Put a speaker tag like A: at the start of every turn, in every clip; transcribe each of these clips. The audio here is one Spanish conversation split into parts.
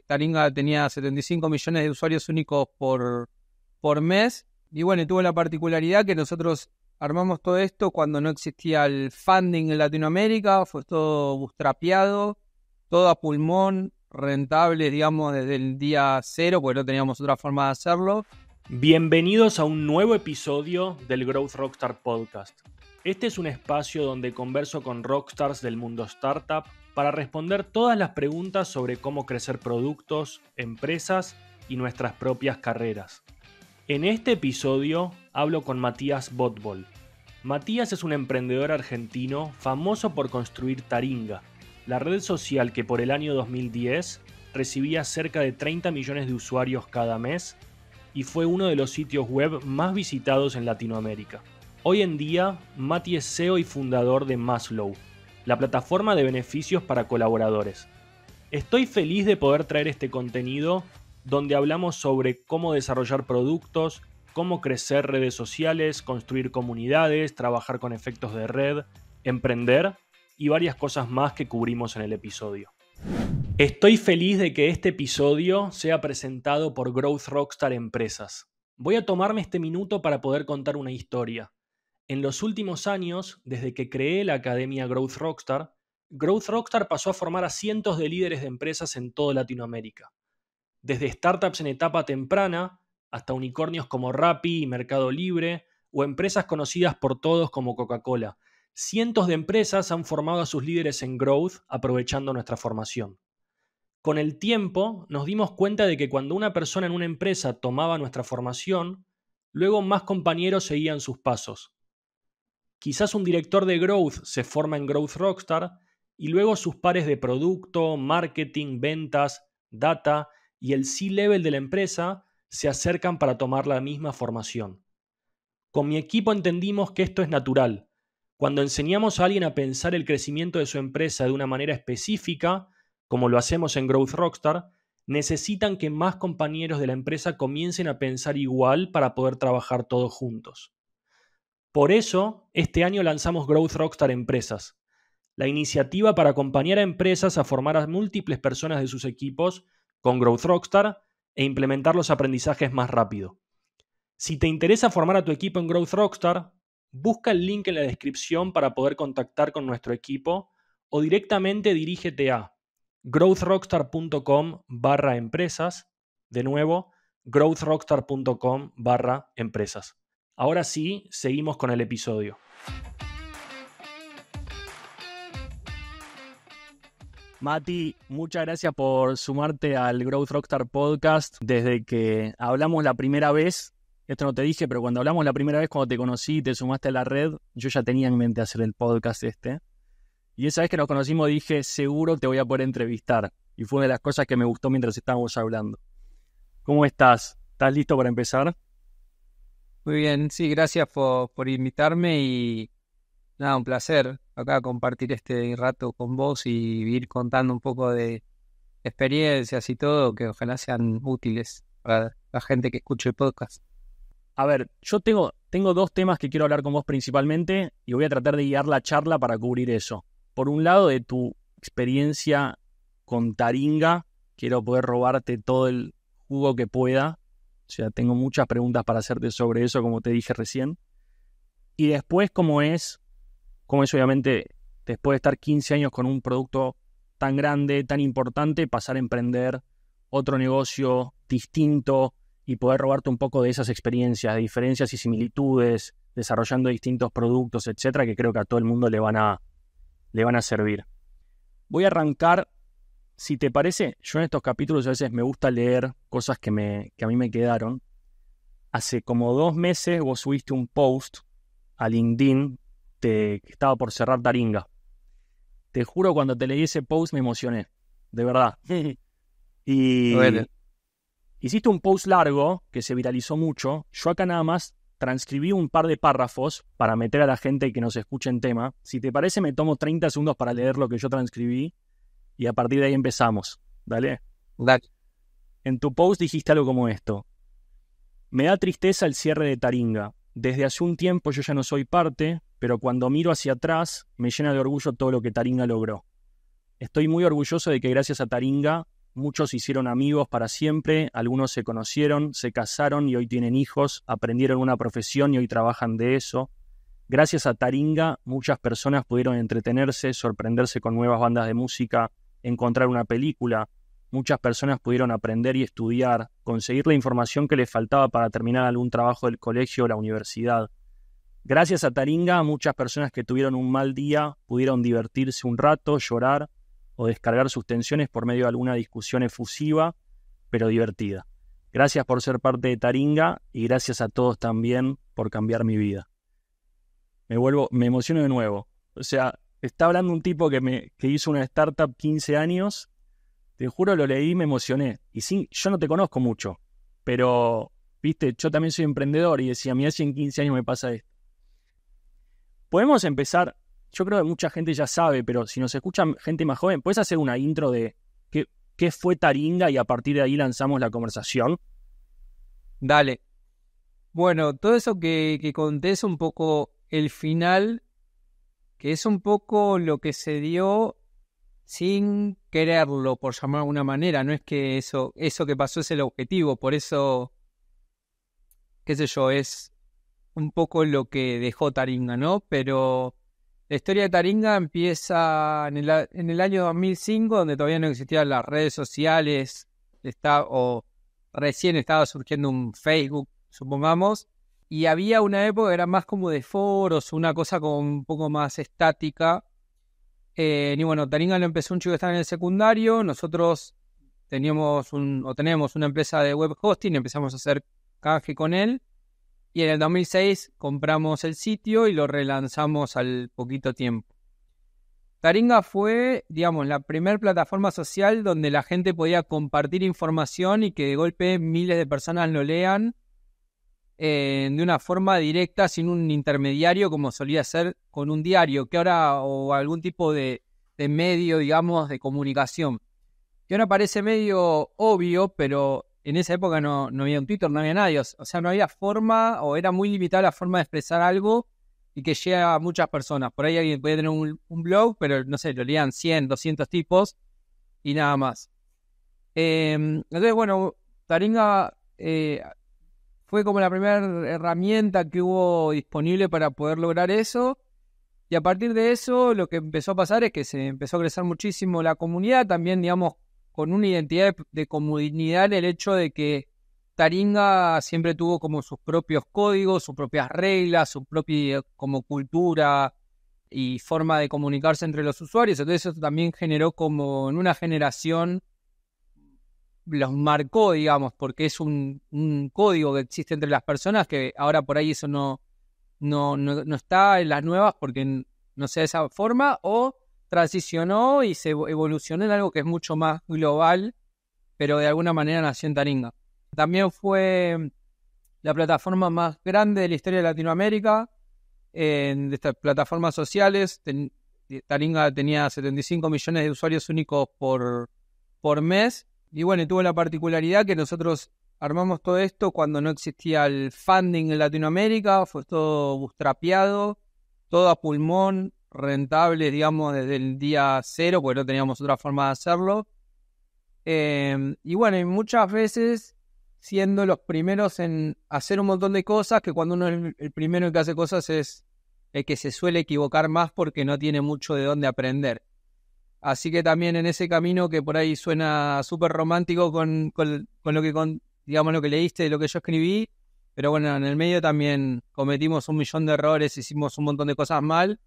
A: Taringa tenía 75 millones de usuarios únicos por, por mes. Y bueno, tuvo la particularidad que nosotros armamos todo esto cuando no existía el funding en Latinoamérica, fue todo bootstrapeado, todo a pulmón, rentable, digamos, desde el día cero, porque no teníamos otra forma de hacerlo.
B: Bienvenidos a un nuevo episodio del Growth Rockstar Podcast. Este es un espacio donde converso con rockstars del mundo startup para responder todas las preguntas sobre cómo crecer productos, empresas y nuestras propias carreras. En este episodio hablo con Matías Botbol. Matías es un emprendedor argentino famoso por construir Taringa, la red social que por el año 2010 recibía cerca de 30 millones de usuarios cada mes y fue uno de los sitios web más visitados en Latinoamérica. Hoy en día, Mati es CEO y fundador de Maslow, la plataforma de beneficios para colaboradores. Estoy feliz de poder traer este contenido donde hablamos sobre cómo desarrollar productos, cómo crecer redes sociales, construir comunidades, trabajar con efectos de red, emprender y varias cosas más que cubrimos en el episodio. Estoy feliz de que este episodio sea presentado por Growth Rockstar Empresas. Voy a tomarme este minuto para poder contar una historia. En los últimos años, desde que creé la Academia Growth Rockstar, Growth Rockstar pasó a formar a cientos de líderes de empresas en toda Latinoamérica. Desde startups en etapa temprana hasta unicornios como Rappi y Mercado Libre o empresas conocidas por todos como Coca-Cola. Cientos de empresas han formado a sus líderes en Growth aprovechando nuestra formación. Con el tiempo nos dimos cuenta de que cuando una persona en una empresa tomaba nuestra formación, luego más compañeros seguían sus pasos. Quizás un director de Growth se forma en Growth Rockstar y luego sus pares de producto, marketing, ventas, data y el C-level de la empresa se acercan para tomar la misma formación. Con mi equipo entendimos que esto es natural. Cuando enseñamos a alguien a pensar el crecimiento de su empresa de una manera específica, como lo hacemos en Growth Rockstar, necesitan que más compañeros de la empresa comiencen a pensar igual para poder trabajar todos juntos. Por eso, este año lanzamos Growth Rockstar Empresas, la iniciativa para acompañar a empresas a formar a múltiples personas de sus equipos con Growth Rockstar e implementar los aprendizajes más rápido. Si te interesa formar a tu equipo en Growth Rockstar, busca el link en la descripción para poder contactar con nuestro equipo o directamente dirígete a growthrockstar.com barra empresas. De nuevo, growthrockstar.com barra empresas. Ahora sí, seguimos con el episodio. Mati, muchas gracias por sumarte al Growth Rockstar Podcast. Desde que hablamos la primera vez, esto no te dije, pero cuando hablamos la primera vez, cuando te conocí y te sumaste a la red, yo ya tenía en mente hacer el podcast este. Y esa vez que nos conocimos dije, seguro te voy a poder entrevistar. Y fue una de las cosas que me gustó mientras estábamos hablando. ¿Cómo estás? ¿Estás listo para empezar?
A: Muy bien, sí, gracias por, por invitarme y nada, un placer acá compartir este rato con vos y ir contando un poco de experiencias y todo que ojalá sean útiles para la gente que escuche el podcast.
B: A ver, yo tengo, tengo dos temas que quiero hablar con vos principalmente y voy a tratar de guiar la charla para cubrir eso. Por un lado, de tu experiencia con Taringa, quiero poder robarte todo el jugo que pueda o sea, tengo muchas preguntas para hacerte sobre eso, como te dije recién. Y después, cómo es, cómo es obviamente, después de estar 15 años con un producto tan grande, tan importante, pasar a emprender otro negocio distinto y poder robarte un poco de esas experiencias, de diferencias y similitudes, desarrollando distintos productos, etcétera, que creo que a todo el mundo le van a, le van a servir. Voy a arrancar si te parece, yo en estos capítulos a veces me gusta leer cosas que, me, que a mí me quedaron. Hace como dos meses vos subiste un post a LinkedIn que estaba por cerrar Taringa. Te juro, cuando te leí ese post me emocioné, de verdad. y hiciste un post largo que se viralizó mucho. Yo acá nada más transcribí un par de párrafos para meter a la gente que nos escuche en tema. Si te parece, me tomo 30 segundos para leer lo que yo transcribí y a partir de ahí empezamos. ¿Dale?
A: Dale.
B: En tu post dijiste algo como esto. Me da tristeza el cierre de Taringa. Desde hace un tiempo yo ya no soy parte, pero cuando miro hacia atrás me llena de orgullo todo lo que Taringa logró. Estoy muy orgulloso de que gracias a Taringa muchos hicieron amigos para siempre, algunos se conocieron, se casaron y hoy tienen hijos, aprendieron una profesión y hoy trabajan de eso. Gracias a Taringa, muchas personas pudieron entretenerse, sorprenderse con nuevas bandas de música, encontrar una película. Muchas personas pudieron aprender y estudiar, conseguir la información que les faltaba para terminar algún trabajo del colegio o la universidad. Gracias a Taringa, muchas personas que tuvieron un mal día pudieron divertirse un rato, llorar o descargar sus tensiones por medio de alguna discusión efusiva, pero divertida. Gracias por ser parte de Taringa y gracias a todos también por cambiar mi vida. Me vuelvo, me emociono de nuevo. O sea, está hablando un tipo que, me, hizo una startup 15 años. Te juro, lo leí y me emocioné. Y sí, yo no te conozco mucho, pero, viste, yo también soy emprendedor y decía, mira, si en 15 años me pasa esto. Podemos empezar, yo creo que mucha gente ya sabe, pero si nos escucha gente más joven, ¿puedes hacer una intro de qué, qué fue Taringa y a partir de ahí lanzamos la conversación?
A: Dale. Bueno, todo eso que, que conté es un poco el final, que es un poco lo que se dio sin quererlo, por llamar de alguna manera. No es que eso, eso que pasó es el objetivo, por eso, qué sé yo, es un poco lo que dejó Taringa, ¿no? Pero la historia de Taringa empieza en el, en el año 2005, donde todavía no existían las redes sociales, está, o recién estaba surgiendo un Facebook, supongamos, y había una época que era más como de foros, una cosa como un poco más estática. Eh, y bueno, Taringa lo empezó un chico que estaba en el secundario, nosotros teníamos un, o tenemos una empresa de web hosting, empezamos a hacer canje con él y en el 2006 compramos el sitio y lo relanzamos al poquito tiempo. Taringa fue, digamos, la primera plataforma social donde la gente podía compartir información y que de golpe miles de personas lo lean eh, de una forma directa, sin un intermediario como solía ser con un diario, que ahora, o algún tipo de, de medio, digamos, de comunicación. Que ahora parece medio obvio, pero en esa época no, había un Twitter, no había nadie, o, sea, no había forma o era muy limitada la forma de expresar algo y que llegue a muchas personas. Por ahí alguien podía tener un, blog, pero no sé, lo leían 100, 200 tipos y nada más. Em, entonces, bueno, Taringa eh, fue como la primera herramienta que hubo disponible para poder lograr eso. Y a partir de eso, lo que empezó a pasar es que se empezó a crecer muchísimo la comunidad, también, digamos, con una identidad de, comunidad el hecho de que Taringa siempre tuvo como sus propios códigos, sus propias reglas, su propia como cultura y forma de comunicarse entre los usuarios. Entonces eso también generó como en una generación los marcó, digamos, porque es un, código que existe entre las personas que ahora por ahí eso no, no, no, está en las nuevas porque no sea de esa forma o transicionó y se evolucionó en algo que es mucho más global, pero de alguna manera nació en Taringa. También fue la plataforma más grande de la historia de Latinoamérica, en, de estas plataformas sociales. Taringa tenía 75 millones de usuarios únicos por, por mes. Y bueno, tuvo la particularidad que nosotros armamos todo esto cuando no existía el funding en Latinoamérica, fue todo bootstrapeado, todo a pulmón, rentable, digamos, desde el día cero, porque no teníamos otra forma de hacerlo. Em, y bueno, y muchas veces siendo los primeros en hacer un montón de cosas, que cuando uno es el primero que hace cosas es el que se suele equivocar más porque no tiene mucho de dónde aprender. Así que también en ese camino que por ahí suena súper romántico con, con, con, lo que con, digamos lo que leíste, lo que yo escribí, pero bueno, en el medio también cometimos un millón de errores, hicimos un montón de cosas mal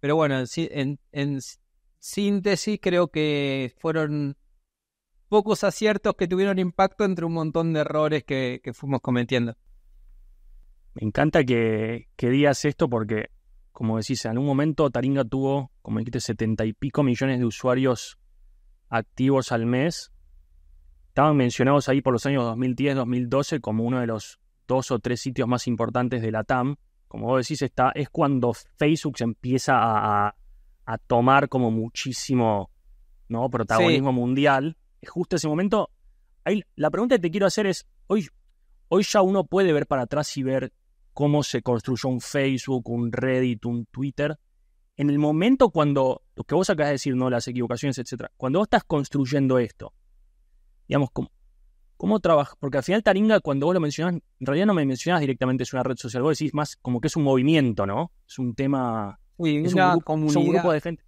A: pero bueno, en, en síntesis creo que fueron pocos aciertos que tuvieron impacto entre un montón de errores que, fuimos cometiendo.
B: Me encanta que, que, digas esto porque, como decís, en un momento Taringa tuvo, como dijiste, setenta y pico millones de usuarios activos al mes. Estaban mencionados ahí por los años 2010-2012 como uno de los dos o tres sitios más importantes de la TAM como vos decís, está, es cuando Facebook se empieza a, tomar como muchísimo ¿no? protagonismo mundial. Es justo ese momento. Ahí, la pregunta que te quiero hacer es, hoy, hoy ya uno puede ver para atrás y ver cómo se construyó un Facebook, un Reddit, un Twitter. En el momento cuando, lo que vos acabas de decir, ¿no? Las equivocaciones, etcétera. Cuando vos estás construyendo esto, digamos, cómo, cómo trabajas, porque al final Taringa, cuando vos lo mencionás, en realidad no me mencionás directamente es una red social, vos decís más como que es un movimiento, ¿no? Es un tema,
A: Uy,
B: es,
A: una
B: un grupo, es
A: comunidad.
B: un grupo de gente.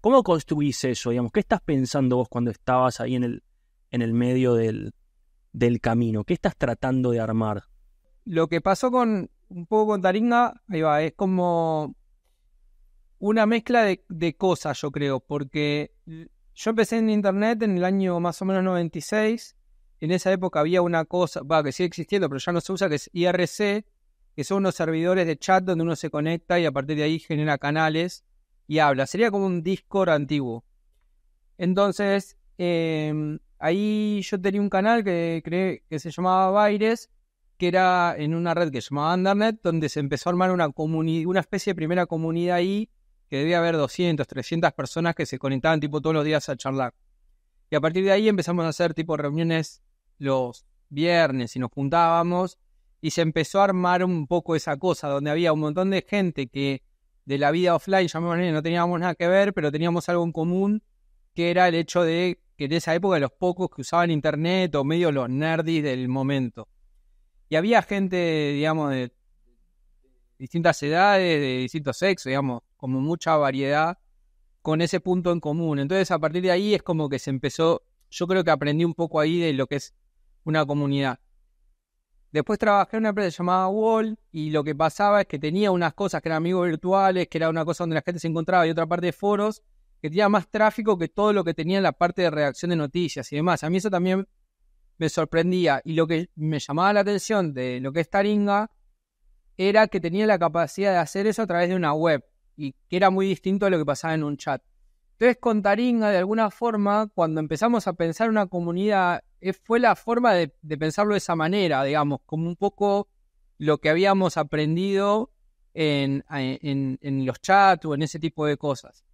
B: ¿Cómo construís eso, digamos? ¿Qué estás pensando vos cuando estabas ahí en el, en el medio del, del camino? ¿Qué estás tratando de armar?
A: Lo que pasó con un poco con Taringa, ahí va, es como una mezcla de, cosas, yo creo, porque yo empecé en internet en el año más o menos 96. En esa época había una cosa, va, que sigue existiendo, pero ya no se usa, que es IRC, que son unos servidores de chat donde uno se conecta y a partir de ahí genera canales y habla. Sería como un Discord antiguo. Entonces, eh, ahí yo tenía un canal que creé que se llamaba Baires, que era en una red que se llamaba Undernet, donde se empezó a armar una una especie de primera comunidad ahí, que debía haber 200, 300 personas que se conectaban tipo todos los días a charlar. Y a partir de ahí empezamos a hacer tipo reuniones los viernes y nos juntábamos y se empezó a armar un poco esa cosa, donde había un montón de gente que de la vida offline, llamémosle, no teníamos nada que ver, pero teníamos algo en común, que era el hecho de que en esa época los pocos que usaban internet o medio los nerdis del momento. Y había gente, digamos, de distintas edades, de distintos sexos, digamos, como mucha variedad con ese punto en común. Entonces, a partir de ahí es como que se empezó, yo creo que aprendí un poco ahí de lo que es una comunidad. Después trabajé en una empresa llamada Wall y lo que pasaba es que tenía unas cosas que eran amigos virtuales, que era una cosa donde la gente se encontraba y otra parte de foros, que tenía más tráfico que todo lo que tenía en la parte de redacción de noticias y demás. A mí eso también me sorprendía y lo que me llamaba la atención de lo que es Taringa era que tenía la capacidad de hacer eso a través de una web y que era muy distinto a lo que pasaba en un chat. Entonces con Taringa, de alguna forma, cuando empezamos a pensar una comunidad, eh, fue la forma de, pensarlo de esa manera, digamos, como un poco lo que habíamos aprendido en, en, en los chats o en ese tipo de cosas.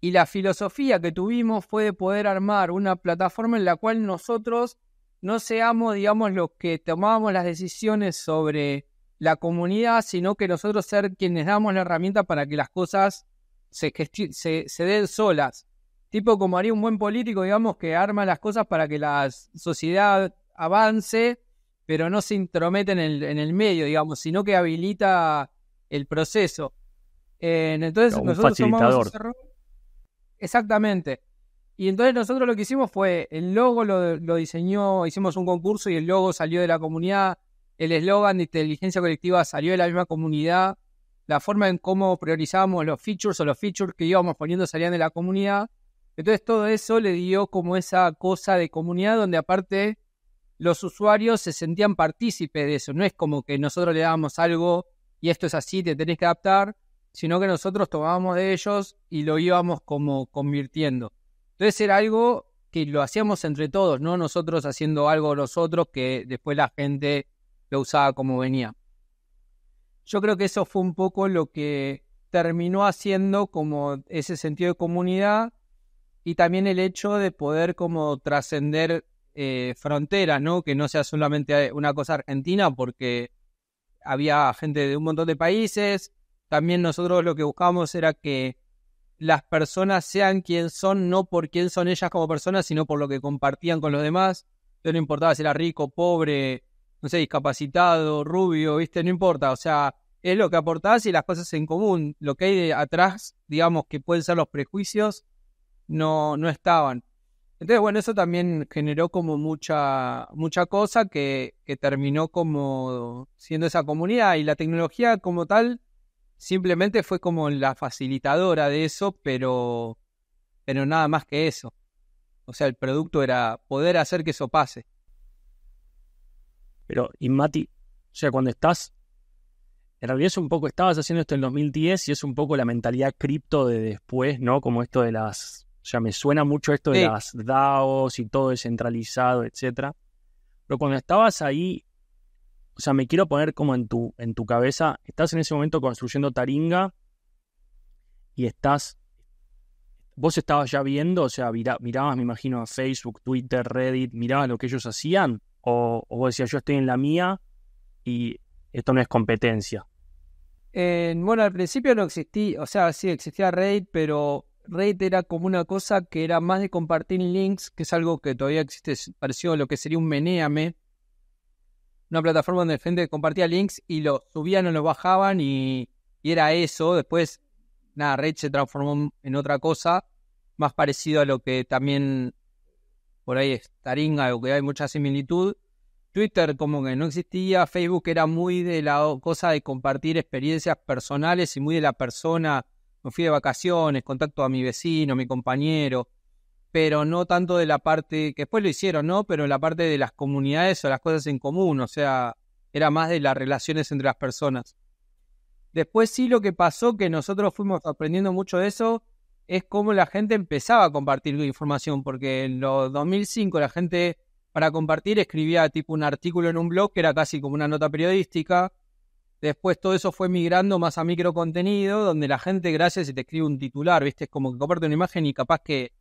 A: Y la filosofía que tuvimos fue de poder armar una plataforma en la cual nosotros no seamos, digamos, los que tomábamos las decisiones sobre la comunidad, sino que nosotros ser quienes damos la herramienta para que las cosas se, se, se, den solas. Tipo como haría un buen político, digamos, que arma las cosas para que la sociedad avance, pero no se intromete en el, en el medio, digamos, sino que habilita el proceso. Eh, entonces
B: un
A: nosotros
B: facilitador.
A: tomamos ese rol. Exactamente. Y entonces nosotros lo que hicimos fue, el logo lo, diseñó, hicimos un concurso y el logo salió de la comunidad, el eslogan de inteligencia colectiva salió de la misma comunidad, la forma en cómo priorizábamos los features o los features que íbamos poniendo salían de la comunidad. Entonces todo eso le dio como esa cosa de comunidad donde aparte los usuarios se sentían partícipes de eso. No es como que nosotros le dábamos algo y esto es así, te tenés que adaptar, sino que nosotros tomábamos de ellos y lo íbamos como convirtiendo. Entonces era algo que lo hacíamos entre todos, no nosotros haciendo algo nosotros que después la gente lo usaba como venía. Yo creo que eso fue un poco lo que terminó haciendo como ese sentido de comunidad y también el hecho de poder como trascender eh, fronteras, ¿no? Que no sea solamente una cosa argentina porque había gente de un montón de países. También nosotros lo que buscábamos era que las personas sean quien son, no por quién son ellas como personas, sino por lo que compartían con los demás. Entonces no importaba si era rico, pobre, no sé, discapacitado, rubio, ¿viste? No importa, o sea, es lo que aportás y las cosas en común. Lo que hay de atrás, digamos, que pueden ser los prejuicios, no, no estaban. Entonces, bueno, eso también generó como mucha, mucha cosa que, que terminó como siendo esa comunidad y la tecnología como tal simplemente fue como la facilitadora de eso, pero, pero nada más que eso. O sea, el producto era poder hacer que eso pase.
B: Pero, y Mati, o sea, cuando estás, en realidad es un poco, estabas haciendo esto en 2010 y es un poco la mentalidad cripto de después, ¿no? Como esto de las, o sea, me suena mucho esto de
A: Sí.
B: las DAOs y todo descentralizado, etcétera. Pero cuando estabas ahí, o sea, me quiero poner como en tu, en tu cabeza, estás en ese momento construyendo Taringa y estás, vos estabas ya viendo, o sea, mira- mirabas, me imagino, a Facebook, Twitter, Reddit, mirabas lo que ellos hacían, o, o vos decías, yo estoy en la mía y esto no es competencia.
A: Eh, bueno, al principio no existía, o sea, sí existía Reddit, pero Reddit era como una cosa que era más de compartir links, que es algo que todavía existe, parecido a lo que sería un Meneame, una plataforma donde gente compartía links y lo subían o lo bajaban y, era eso. Después, nada, Reddit se transformó en otra cosa, más parecido a lo que también por ahí es Taringa, o que hay mucha similitud. Twitter como que no existía, Facebook era muy de la cosa de compartir experiencias personales y muy de la persona me fui de vacaciones, contacto a mi vecino, mi compañero, pero no tanto de la parte, que después lo hicieron, ¿no? Pero la parte de las comunidades o las cosas en común, o sea, era más de las relaciones entre las personas. Después sí lo que pasó, que nosotros fuimos aprendiendo mucho de eso, es cómo la gente empezaba a compartir información, porque en los 2005 la gente para compartir escribía tipo un artículo en un blog que era casi como una nota periodística, Después todo eso fue migrando más a micro contenido, donde la gente, gracias, y te escribe un titular, ¿viste? Es como que comparte una imagen y capaz que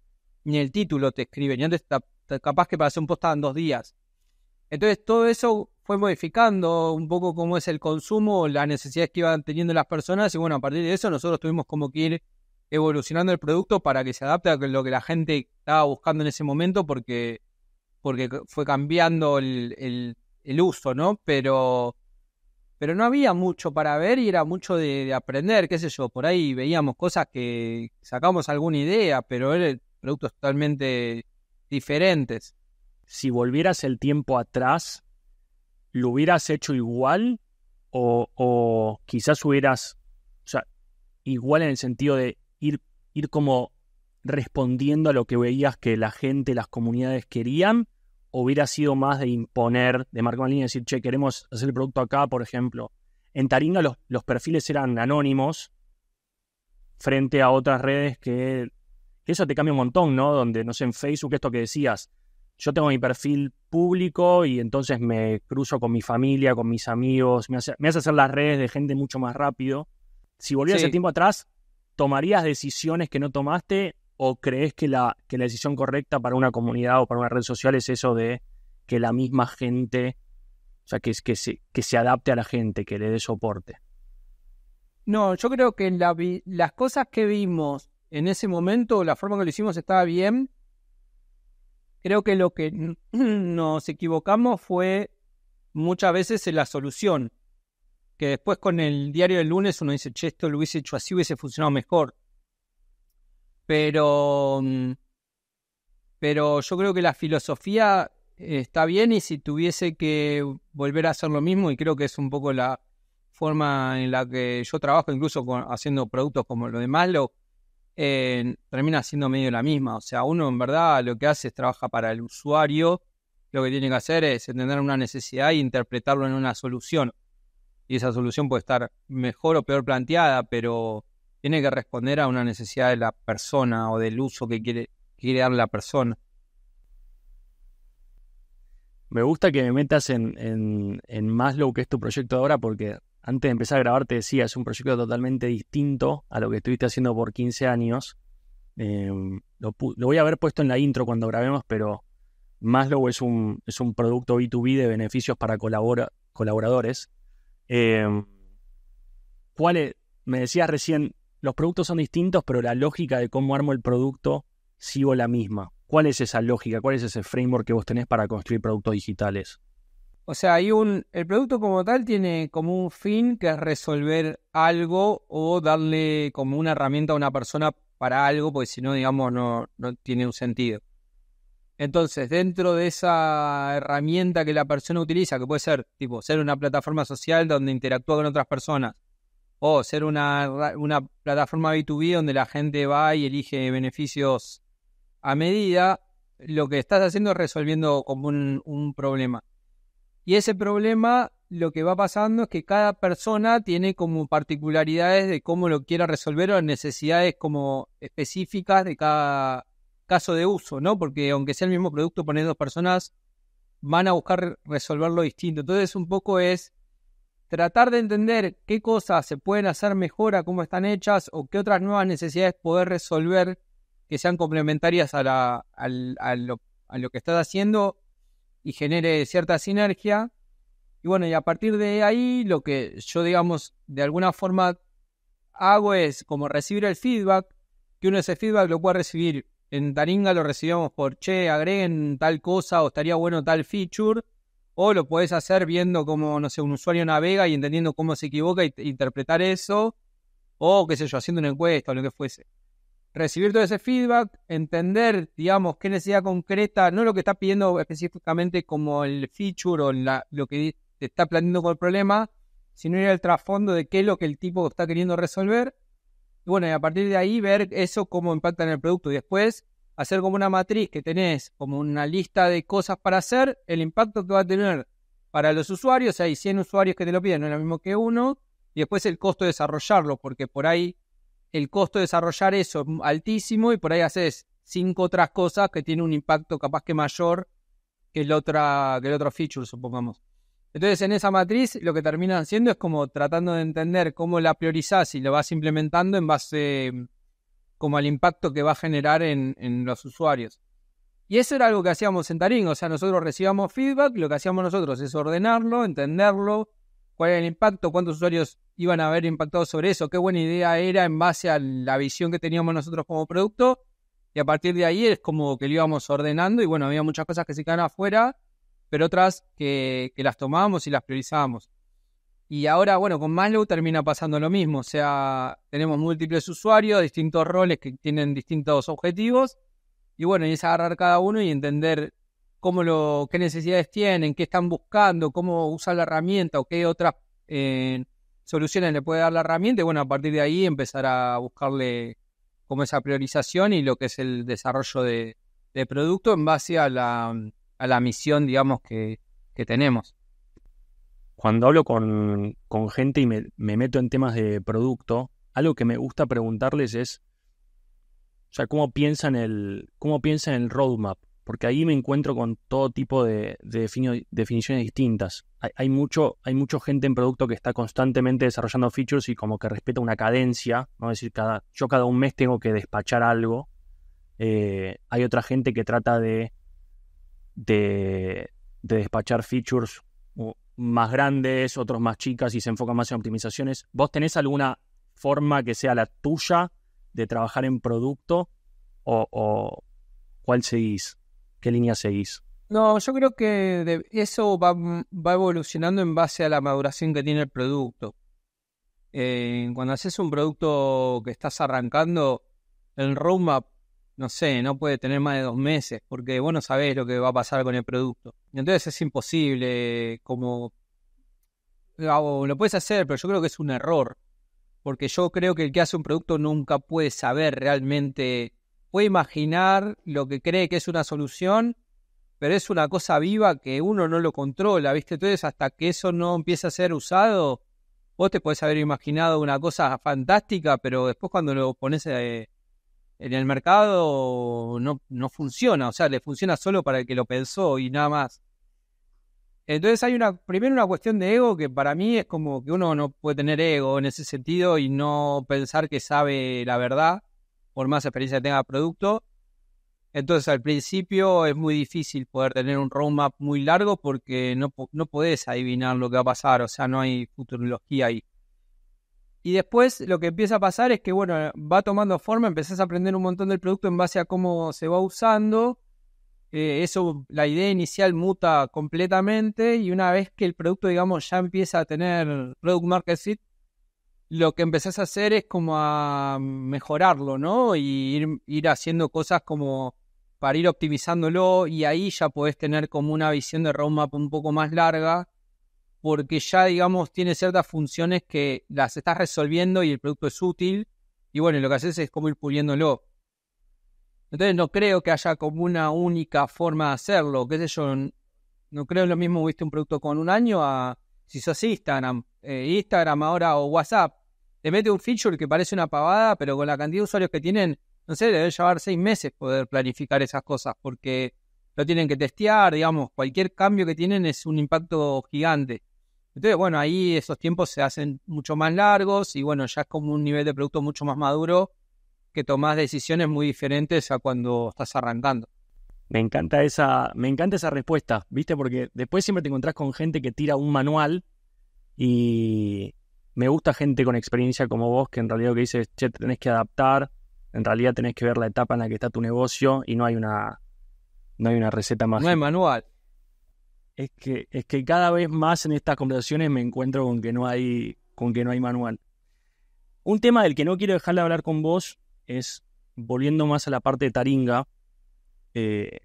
A: ni el título te escriben. Y antes capaz que para hacer un post en dos días. Entonces todo eso fue modificando un poco cómo es el consumo, las necesidades que iban teniendo las personas. Y bueno, a partir de eso nosotros tuvimos como que ir evolucionando el producto para que se adapte a lo que la gente estaba buscando en ese momento, porque, porque fue cambiando el, el uso, ¿no? Pero pero no había mucho para ver y era mucho de, aprender, qué sé yo, por ahí veíamos cosas que sacamos alguna idea, pero eran productos totalmente diferentes.
B: Si volvieras el tiempo atrás, ¿lo hubieras hecho igual o, o quizás hubieras, o sea, igual en el sentido de ir, ir como respondiendo a lo que veías que la gente, las comunidades querían? hubiera sido más de imponer, de marcar una línea y decir, che, queremos hacer el producto acá, por ejemplo. En Taringa los, los perfiles eran anónimos frente a otras redes que, eso te cambia un montón, ¿no? Donde, no sé, en Facebook, esto que decías, yo tengo mi perfil público y entonces me cruzo con mi familia, con mis amigos, me hace, me hace hacer las redes de gente mucho más rápido. Si volvieras el tiempo atrás, ¿tomarías decisiones que no tomaste ¿O crees que la, que la decisión correcta para una comunidad o para una red social es eso de que la misma gente, o sea, que, que, se, que se adapte a la gente, que le dé soporte?
A: No, yo creo que la las cosas que vimos en ese momento, la forma que lo hicimos estaba bien. Creo que lo que nos equivocamos fue muchas veces en la solución. Que después con el diario del lunes uno dice, che, esto lo hubiese hecho así, hubiese funcionado mejor. Pero, mm, pero yo creo que la filosofía está bien y si tuviese que volver a hacer lo mismo, y creo que es un poco la forma en la que yo trabajo, incluso haciendo productos como lo de Malo, termina siendo medio la misma. O sea, uno en verdad lo que hace es trabaja para el usuario, lo que tiene que hacer es entender una necesidad e interpretarlo en una solución. Y esa solución puede estar mejor o peor planteada, pero tiene que responder a una necesidad de la persona o del uso que quiere, quiere dar la persona.
B: Me gusta que me metas en, en, en Maslow, que es tu proyecto ahora, porque antes de empezar a grabar te decía, es un proyecto totalmente distinto a lo que estuviste haciendo por 15 años. Em, lo, voy a haber puesto en la intro cuando grabemos, pero Maslow es un, es un producto B2B de beneficios para colaboradores. Em, ¿Cuál es? Me decías recién, los productos son distintos, pero la lógica de cómo armo el producto sigo la misma. ¿Cuál es esa lógica? ¿Cuál es ese framework que vos tenés para construir productos digitales?
A: O sea, hay un. El producto como tal tiene como un fin que es resolver algo o darle como una herramienta a una persona para algo, porque si no, digamos, no, no tiene un sentido. Entonces, dentro de esa herramienta que la persona utiliza, que puede ser tipo ser una plataforma social donde interactúa con otras personas, o ser una, una plataforma B2B donde la gente va y elige beneficios a medida, lo que estás haciendo es resolviendo como un, un, problema. Y ese problema lo que va pasando es que cada persona tiene como particularidades de cómo lo quiera resolver o necesidades como específicas de cada caso de uso, ¿no? Porque aunque sea el mismo producto, poner dos personas van a buscar resolverlo distinto. Entonces un poco es tratar de entender qué cosas se pueden hacer mejor a cómo están hechas o qué otras nuevas necesidades poder resolver que sean complementarias a, la, a, lo, a lo que estás haciendo y genere cierta sinergia. Y bueno, y a partir de ahí lo que yo, digamos, de alguna forma hago es como recibir el feedback, que uno ese feedback lo pueda recibir. En Taringa lo recibimos por, che, agreguen tal cosa o estaría bueno tal feature. O lo puedes hacer viendo cómo, no sé, un usuario navega y entendiendo cómo se equivoca y interpretar eso. O, qué sé yo, haciendo una encuesta o lo que fuese. Recibir todo ese feedback, entender, digamos, qué necesidad concreta, no lo que está pidiendo específicamente como el feature o lo que te está planteando con el problema, sino ir al trasfondo de qué es lo que el tipo está queriendo resolver. Y bueno, y a partir de ahí ver eso cómo impacta en el producto. Y después hacer como una matriz que tenés como una lista de cosas para hacer, el impacto que va a tener para los usuarios, hay 100 usuarios que te lo piden, no es lo mismo que uno, y después el costo de desarrollarlo, porque por ahí el costo de desarrollar eso es altísimo y por ahí haces cinco otras cosas que tienen un impacto capaz que mayor que el, otra, que el otro feature, supongamos. Entonces, en esa matriz, lo que terminan haciendo es como tratando de entender cómo la priorizás y lo vas implementando en base como al impacto que va a generar en, los usuarios. Y eso era algo que hacíamos en Taring, o sea, nosotros recibíamos feedback, lo que hacíamos nosotros es ordenarlo, entenderlo, cuál era el impacto, cuántos usuarios iban a haber impactado sobre eso, qué buena idea era en base a la visión que teníamos nosotros como producto, y a partir de ahí es como que lo íbamos ordenando, y bueno, había muchas cosas que se quedaban afuera, pero otras que, las tomábamos y las priorizábamos. Y ahora, bueno, con Maslow termina pasando lo mismo. O sea, tenemos múltiples usuarios, distintos roles que tienen distintos objetivos. Y bueno, y es agarrar cada uno y entender cómo lo, qué necesidades tienen, qué están buscando, cómo usar la herramienta o qué otras eh, soluciones le puede dar la herramienta. Y bueno, a partir de ahí empezar a buscarle como esa priorización y lo que es el desarrollo de producto en base a la, a la misión, digamos, que, tenemos.
B: Cuando hablo con, gente y me, meto en temas de producto, algo que me gusta preguntarles es, o sea, cómo piensan el, cómo piensan el roadmap, porque ahí me encuentro con todo tipo de, definiciones distintas. Hay, mucho, hay mucha gente en producto que está constantemente desarrollando features y como que respeta una cadencia, ¿no? es decir, yo cada un mes tengo que despachar algo. Eh, hay otra gente que trata de de, despachar features más grandes, otros más chicas y se enfocan más en optimizaciones. ¿Vos tenés alguna forma que sea la tuya de trabajar en producto o, cuál seguís? ¿Qué línea seguís?
A: No, yo creo que eso va, evolucionando en base a la maduración que tiene el producto. Eh, cuando haces un producto que estás arrancando, el roadmap no sé, no puede tener más de dos meses, porque vos no sabés lo que va a pasar con el producto. Entonces es imposible, como... Lo puedes hacer, pero yo creo que es un error, porque yo creo que el que hace un producto nunca puede saber realmente, puede imaginar lo que cree que es una solución, pero es una cosa viva que uno no lo controla, ¿viste? Entonces hasta que eso no empiece a ser usado, vos te podés haber imaginado una cosa fantástica, pero después cuando lo pones... Eh, en el mercado no, no funciona, o sea, le funciona solo para el que lo pensó y nada más. Entonces hay una, primero una cuestión de ego que para mí es como que uno no puede tener ego en ese sentido y no pensar que sabe la verdad, por más experiencia que tenga el producto. Entonces al principio es muy difícil poder tener un roadmap muy largo porque no, no podés adivinar lo que va a pasar, o sea, no hay futurología ahí. Y después lo que empieza a pasar es que, bueno, va tomando forma, empezás a aprender un montón del producto en base a cómo se va usando. Eh, eso, la idea inicial muta completamente y una vez que el producto, digamos, ya empieza a tener product market fit, lo que empezás a hacer es como a mejorarlo, ¿no? Y ir, ir haciendo cosas como para ir optimizándolo y ahí ya podés tener como una visión de roadmap un poco más larga porque ya, digamos, tiene ciertas funciones que las estás resolviendo y el producto es útil. Y bueno, lo que haces es como ir puliéndolo. Entonces no creo que haya como una única forma de hacerlo. Qué sé yo, no creo lo mismo viste un producto con un año a si sos Instagram. Eh, Instagram ahora o WhatsApp. Te mete un feature que parece una pavada, pero con la cantidad de usuarios que tienen, no sé, debe llevar seis meses poder planificar esas cosas porque lo tienen que testear, digamos, cualquier cambio que tienen es un impacto gigante. Entonces, bueno, ahí esos tiempos se hacen mucho más largos y bueno, ya es como un nivel de producto mucho más maduro que tomás decisiones muy diferentes a cuando estás arrancando.
B: Me encanta esa, me encanta esa respuesta, ¿viste? Porque después siempre te encontrás con gente que tira un manual y me gusta gente con experiencia como vos que en realidad lo que dices, che, te tenés que adaptar, En realidad tenés que ver la etapa en la que está tu negocio y no hay una, no hay una receta más.
A: No hay manual.
B: Es que, es que cada vez más en estas conversaciones me encuentro con que no hay, con que no hay manual. Un tema del que no quiero dejar de hablar con vos es, volviendo más a la parte de Taringa, eh,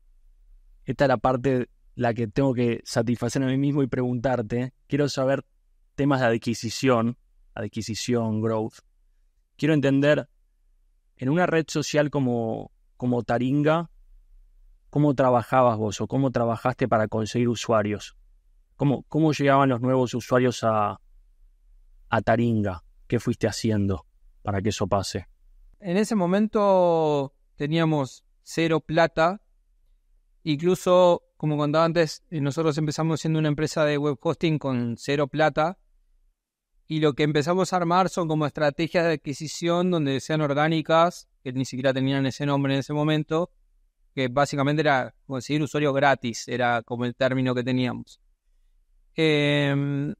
B: esta es la parte la que tengo que satisfacer a mí mismo y preguntarte. Quiero saber temas de adquisición, adquisición, growth. Quiero entender, en una red social como, como Taringa, ¿cómo trabajabas vos o cómo trabajaste para conseguir usuarios? ¿Cómo, cómo llegaban los nuevos usuarios a, a Taringa? ¿Qué fuiste haciendo para que eso pase?
A: En ese momento teníamos cero plata. Incluso, como contaba antes, eh, nosotros empezamos siendo una empresa de web hosting con cero plata. Y lo que empezamos a armar son como estrategias de adquisición donde sean orgánicas, que ni siquiera tenían ese nombre en ese momento, que básicamente era conseguir usuarios gratis, era como el término que teníamos. Em,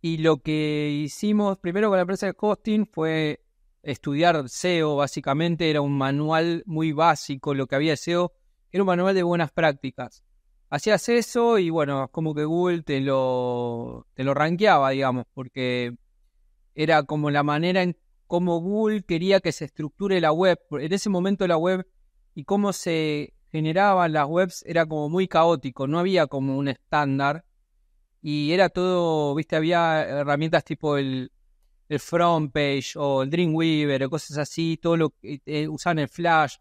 A: y lo que hicimos primero con la empresa de hosting fue estudiar SEO, básicamente era un manual muy básico, lo que había SEO era un manual de buenas prácticas. Hacías eso y bueno, como que Google te lo, te lo rankeaba, digamos, porque era como la manera en cómo Google quería que se estructure la web. En ese momento la web y cómo se generaban las webs era como muy caótico, no había como un estándar y era todo, viste, había herramientas tipo el, el front page o el Dreamweaver o cosas así, todo lo que eh, usaban el Flash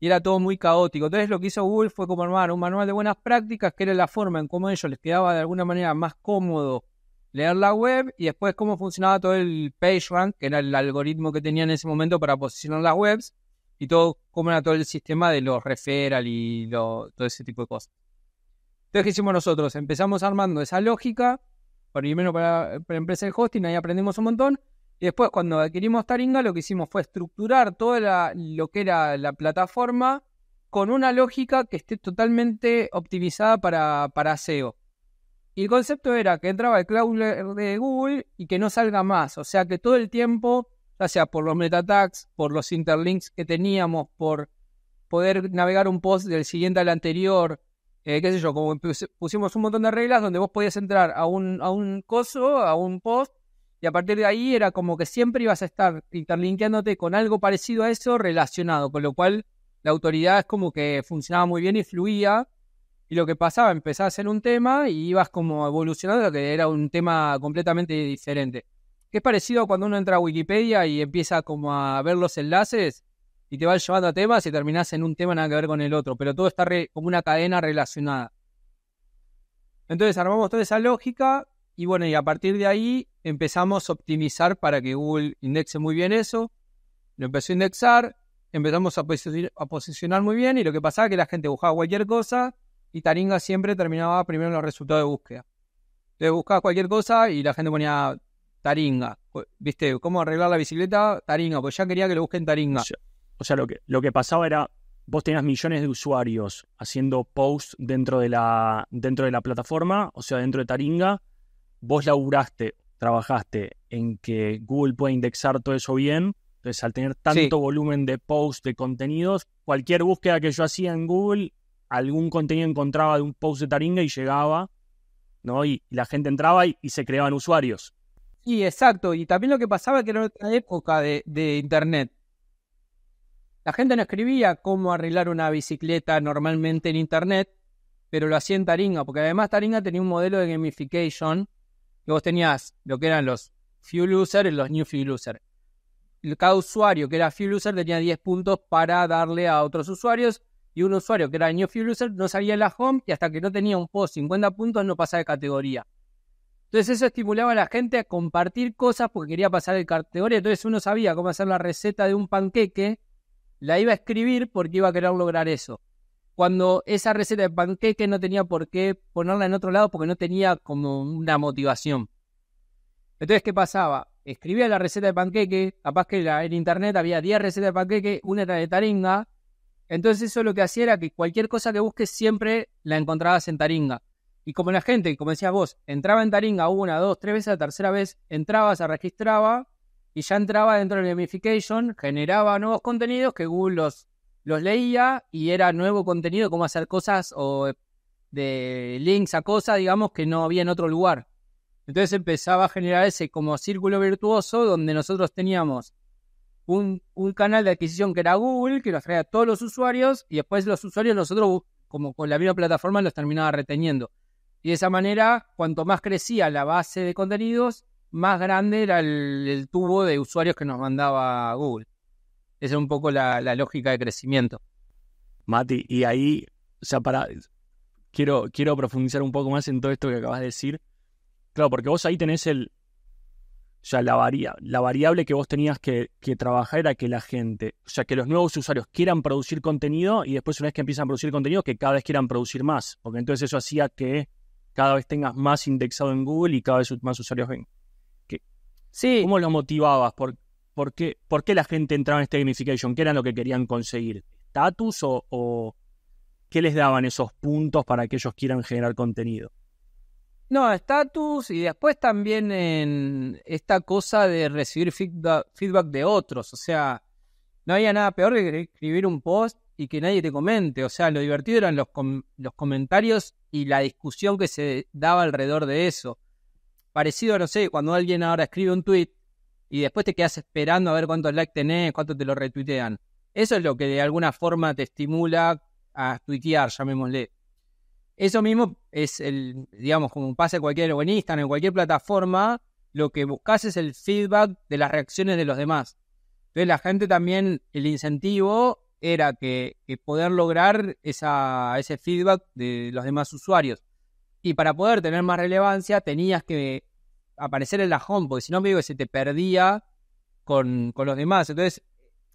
A: y era todo muy caótico. Entonces lo que hizo Google fue como armar un manual de buenas prácticas que era la forma en cómo a ellos les quedaba de alguna manera más cómodo leer la web y después cómo funcionaba todo el PageRank, que era el algoritmo que tenía en ese momento para posicionar las webs y todo cómo era todo el sistema de los referral y todo ese tipo de cosas. Entonces, ¿qué hicimos nosotros? Empezamos armando esa lógica, primero para, para empresa de hosting, ahí aprendimos un montón, y después cuando adquirimos Taringa lo que hicimos fue estructurar toda lo que era la plataforma con una lógica que esté totalmente optimizada para, para SEO. Y el concepto era que entraba el crawler de Google y que no salga más. O sea que todo el tiempo, ya sea por los meta tags, por los interlinks que teníamos, por poder navegar un post del siguiente al anterior, eh, qué sé yo, como pusimos un montón de reglas donde vos podías entrar a un, a un coso, a un post, y a partir de ahí era como que siempre ibas a estar interlinkeándote con algo parecido a eso relacionado, con lo cual la autoridad es como que funcionaba muy bien y fluía y lo que pasaba, empezaba a ser un tema y ibas como evolucionando que era un tema completamente diferente. Que es parecido a cuando uno entra a Wikipedia y empieza como a ver los enlaces y te va llevando a temas y terminás en un tema nada que ver con el otro, pero todo está como una cadena relacionada. Entonces armamos toda esa lógica y bueno, y a partir de ahí empezamos a optimizar para que Google indexe muy bien eso. Lo empezó a indexar, empezamos a, posicionar muy bien y lo que pasaba es que la gente buscaba cualquier cosa y Taringa siempre terminaba primero en los resultados de búsqueda. Entonces buscaba cualquier cosa y la gente ponía Taringa. ¿Viste? ¿Cómo arreglar la bicicleta? Taringa, pues ya quería que lo busquen Taringa.
B: O sea, lo, que, lo que pasaba era, vos tenías millones de usuarios haciendo posts dentro de la, dentro de la plataforma, o sea, dentro de Taringa. Vos laburaste, trabajaste en que Google pueda indexar todo eso bien. Entonces, al tener tanto volumen de posts, de contenidos, cualquier búsqueda que yo hacía en Google algún contenido encontraba de un post de Taringa y llegaba, ¿no? Y, la gente entraba y, se creaban usuarios.
A: Sí, exacto. Y también lo que pasaba que era otra época de, de Internet. La gente no escribía cómo arreglar una bicicleta normalmente en Internet, pero lo hacía en Taringa, porque además Taringa tenía un modelo de gamification que vos tenías lo que eran los Fuel User y los New Fuel User. Cada usuario que era Fuel User tenía 10 puntos para darle a otros usuarios y un usuario que era New Fuel User no salía en la home y hasta que no tenía un post 50 puntos no pasaba de categoría. Entonces eso estimulaba a la gente a compartir cosas porque quería pasar de categoría. Entonces uno sabía cómo hacer la receta de un panqueque, la iba a escribir porque iba a querer lograr eso. Cuando esa receta de panqueque no tenía por qué ponerla en otro lado porque no tenía como una motivación. Entonces, ¿qué pasaba? Escribía la receta de panqueque, capaz que en internet había 10 recetas de panqueque, una era de taringa, entonces eso lo que hacía era que cualquier cosa que busques siempre la encontrabas en Taringa. Y como la gente, como decías vos, entraba en Taringa una, dos, tres veces, la tercera vez entraba, se registraba y ya entraba dentro de la gamification, generaba nuevos contenidos que Google los, los leía y era nuevo contenido, cómo hacer cosas o de links a cosas, digamos, que no había en otro lugar. Entonces empezaba a generar ese como círculo virtuoso donde nosotros teníamos un, un, canal de adquisición que era Google, que nos traía a todos los usuarios, y después los usuarios nosotros, como con la misma plataforma, los terminaba reteniendo. Y de esa manera, cuanto más crecía la base de contenidos, más grande era el, tubo de usuarios que nos mandaba Google. Esa es un poco la, lógica de crecimiento.
B: Mati, y ahí, o sea, para. Quiero, quiero profundizar un poco más en todo esto que acabas de decir. Claro, porque vos ahí tenés el. O sea, la, la variable que vos tenías que, que, trabajar era que la gente, o sea, que los nuevos usuarios quieran producir contenido y después una vez que empiezan a producir contenido, que cada vez quieran producir más. Porque entonces eso hacía que cada vez tengas más indexado en Google y cada vez más usuarios ven.
A: Sí.
B: ¿Cómo lo motivabas? ¿Por, por, qué, ¿Por, qué, la gente entraba en este gamification? ¿Qué era lo que querían conseguir? ¿Status o, qué les daban esos puntos para que ellos quieran generar contenido?
A: No, estatus y después también en esta cosa de recibir feedback, de otros. O sea, no había nada peor que escribir un post y que nadie te comente. O sea, lo divertido eran los, los comentarios y la discusión que se daba alrededor de eso. Parecido, no sé, cuando alguien ahora escribe un tweet y después te quedas esperando a ver cuántos likes tenés, cuántos te lo retuitean. Eso es lo que de alguna forma te estimula a tuitear, llamémosle. Eso mismo es el, digamos, como pasa en cualquier buenista, en cualquier plataforma, lo que buscas es el feedback de las reacciones de los demás. Entonces la gente también, el incentivo era que, poder lograr esa, ese feedback de los demás usuarios. Y para poder tener más relevancia tenías que aparecer en la home, porque si no, me digo que se te perdía con, con los demás. Entonces,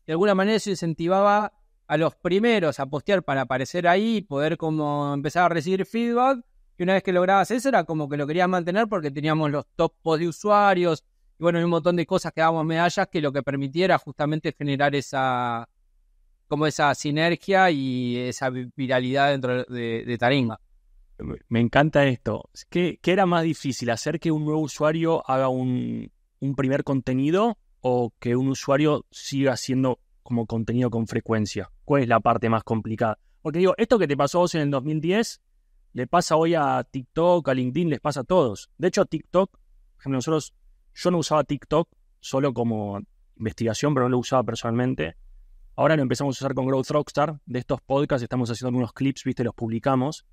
A: de alguna manera eso incentivaba a los primeros a postear para aparecer ahí poder como empezar a recibir feedback. Y una vez que lograbas eso, era como que lo querías mantener porque teníamos los top posts de usuarios y bueno, un montón de cosas que dábamos medallas que lo que permitiera justamente generar esa como esa sinergia y esa viralidad dentro de, de Taringa
B: me encanta esto. ¿Qué, era más difícil? ¿Hacer que un nuevo usuario haga un, primer contenido o que un usuario siga haciendo como contenido con frecuencia? ¿Cuál es la parte más complicada? Porque digo, esto que te pasó a vos en el 2010, le pasa hoy a TikTok, a LinkedIn, les pasa a todos. De hecho, TikTok, por ejemplo, nosotros, yo no usaba TikTok solo como investigación, pero no lo usaba personalmente. Ahora lo empezamos a usar con Growth Rockstar. De estos podcasts estamos haciendo algunos clips, viste, los publicamos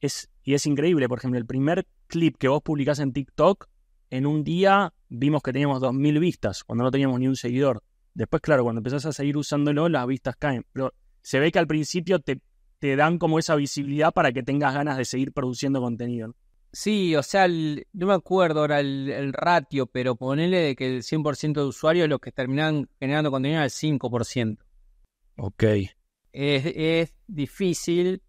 B: y es increíble, por ejemplo, el primer clip que vos publicás en TikTok, en un día vimos que teníamos 2.000 vistas, cuando no teníamos ni un seguidor. Después, claro, cuando empezás a seguir usándolo, las vistas caen. Pero se ve que al principio te, te dan como esa visibilidad para que tengas ganas de seguir produciendo contenido.
A: Sí, o sea, no me acuerdo ahora el, ratio, pero ponele de que el 100% de usuarios los que terminan generando contenido es el 5%.
B: Ok.
A: Es, es difícil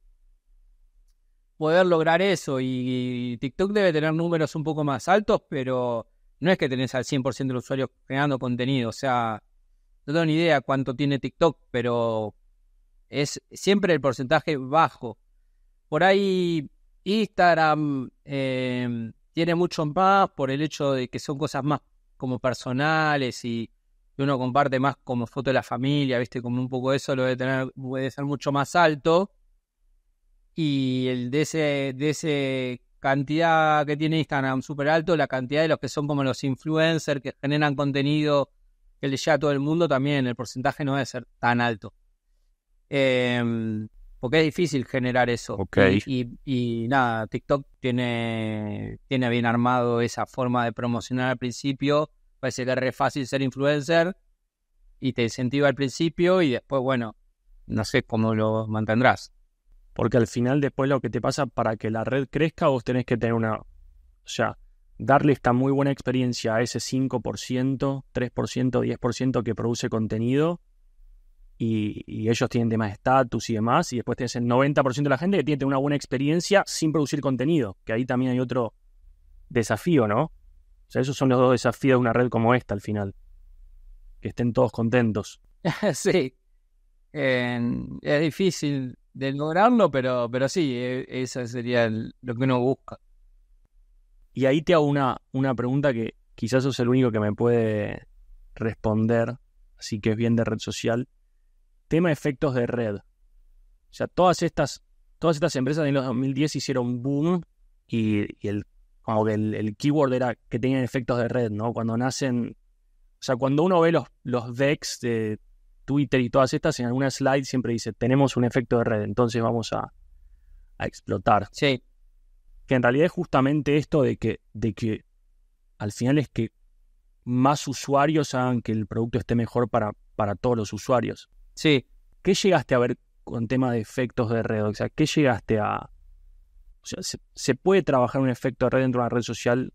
A: poder lograr eso y, TikTok debe tener números un poco más altos, pero no es que tenés al 100% de los usuarios creando contenido, o sea, no tengo ni idea cuánto tiene TikTok, pero es siempre el porcentaje bajo. Por ahí Instagram em, tiene mucho más por el hecho de que son cosas más como personales y uno comparte más como foto de la familia, viste, como un poco eso lo debe tener, puede ser mucho más alto y el de ese, de ese cantidad que tiene Instagram súper alto, la cantidad de los que son como los influencers que generan contenido que le llega a todo el mundo también, el porcentaje no debe ser tan alto. Em, porque es difícil generar eso. Y, nada, TikTok tiene, tiene bien armado esa forma de promocionar al principio. Parece que es re fácil ser influencer y te incentiva al principio y después, bueno, no sé cómo lo mantendrás.
B: Porque al final después lo que te pasa para que la red crezca, vos tenés que tener una... O sea, darle esta muy buena experiencia a ese 5%, 3%, 10% que produce contenido y, ellos tienen temas de estatus y demás, y después tenés el 90% de la gente que tiene una buena experiencia sin producir contenido, que ahí también hay otro desafío, ¿no? O sea, esos son los dos desafíos de una red como esta al final. Que estén todos contentos.
A: sí. es difícil de lograrlo, pero, pero sí, e, eso sería lo que uno busca.
B: Y ahí te hago una, una pregunta que quizás sos el único que me puede responder, así que es bien de red social. Tema efectos de red. O sea, todas estas, todas estas empresas en los 2010 hicieron boom y, el, como que el, keyword era que tenían efectos de red, ¿no? Cuando nacen, o sea, cuando uno ve los, los decks de Twitter y todas estas, en alguna slide siempre dice, tenemos un efecto de red, entonces vamos a, a explotar.
A: Sí.
B: Que en realidad es justamente esto de que, de que al final es que más usuarios hagan que el producto esté mejor para, para todos los usuarios.
A: Sí.
B: ¿Qué llegaste a ver con tema de efectos de red? O sea, ¿qué llegaste a...? O sea, ¿se, puede trabajar un efecto de red dentro de una red social?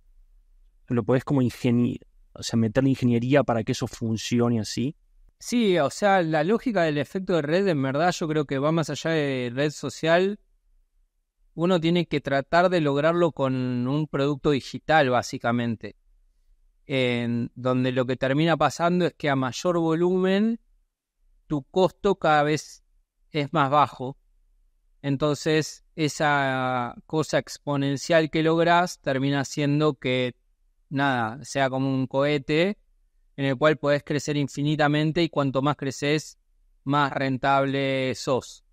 B: ¿Lo podés como ingeniar, o sea, meter ingeniería para que eso funcione así?
A: Sí, o sea, la lógica del efecto de red, en verdad, yo creo que va más allá de red social. Uno tiene que tratar de lograrlo con un producto digital, básicamente. En donde lo que termina pasando es que a mayor volumen, tu costo cada vez es más bajo. Entonces, esa cosa exponencial que logras termina haciendo que, nada, sea como un cohete en el cual podés crecer infinitamente y cuanto más creces, más rentable sos.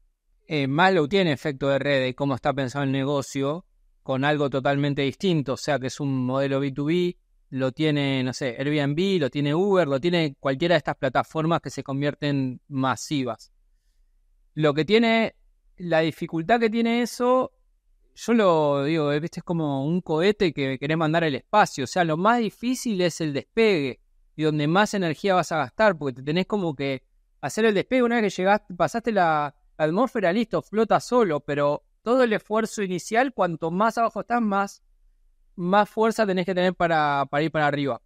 A: Eh, Malo tiene efecto de red y cómo está pensado el negocio con algo totalmente distinto, o sea que es un modelo B2B, lo tiene, no sé, Airbnb, lo tiene Uber, lo tiene cualquiera de estas plataformas que se convierten masivas. Lo que tiene, la dificultad que tiene eso, yo lo digo, es como un cohete que querés mandar al espacio, o sea, lo más difícil es el despegue y donde más energía vas a gastar, porque te tenés como que hacer el despegue una vez que llegaste, pasaste la, atmósfera, listo, flota solo, pero todo el esfuerzo inicial, cuanto más abajo estás, más, más fuerza tenés que tener para, para ir para arriba.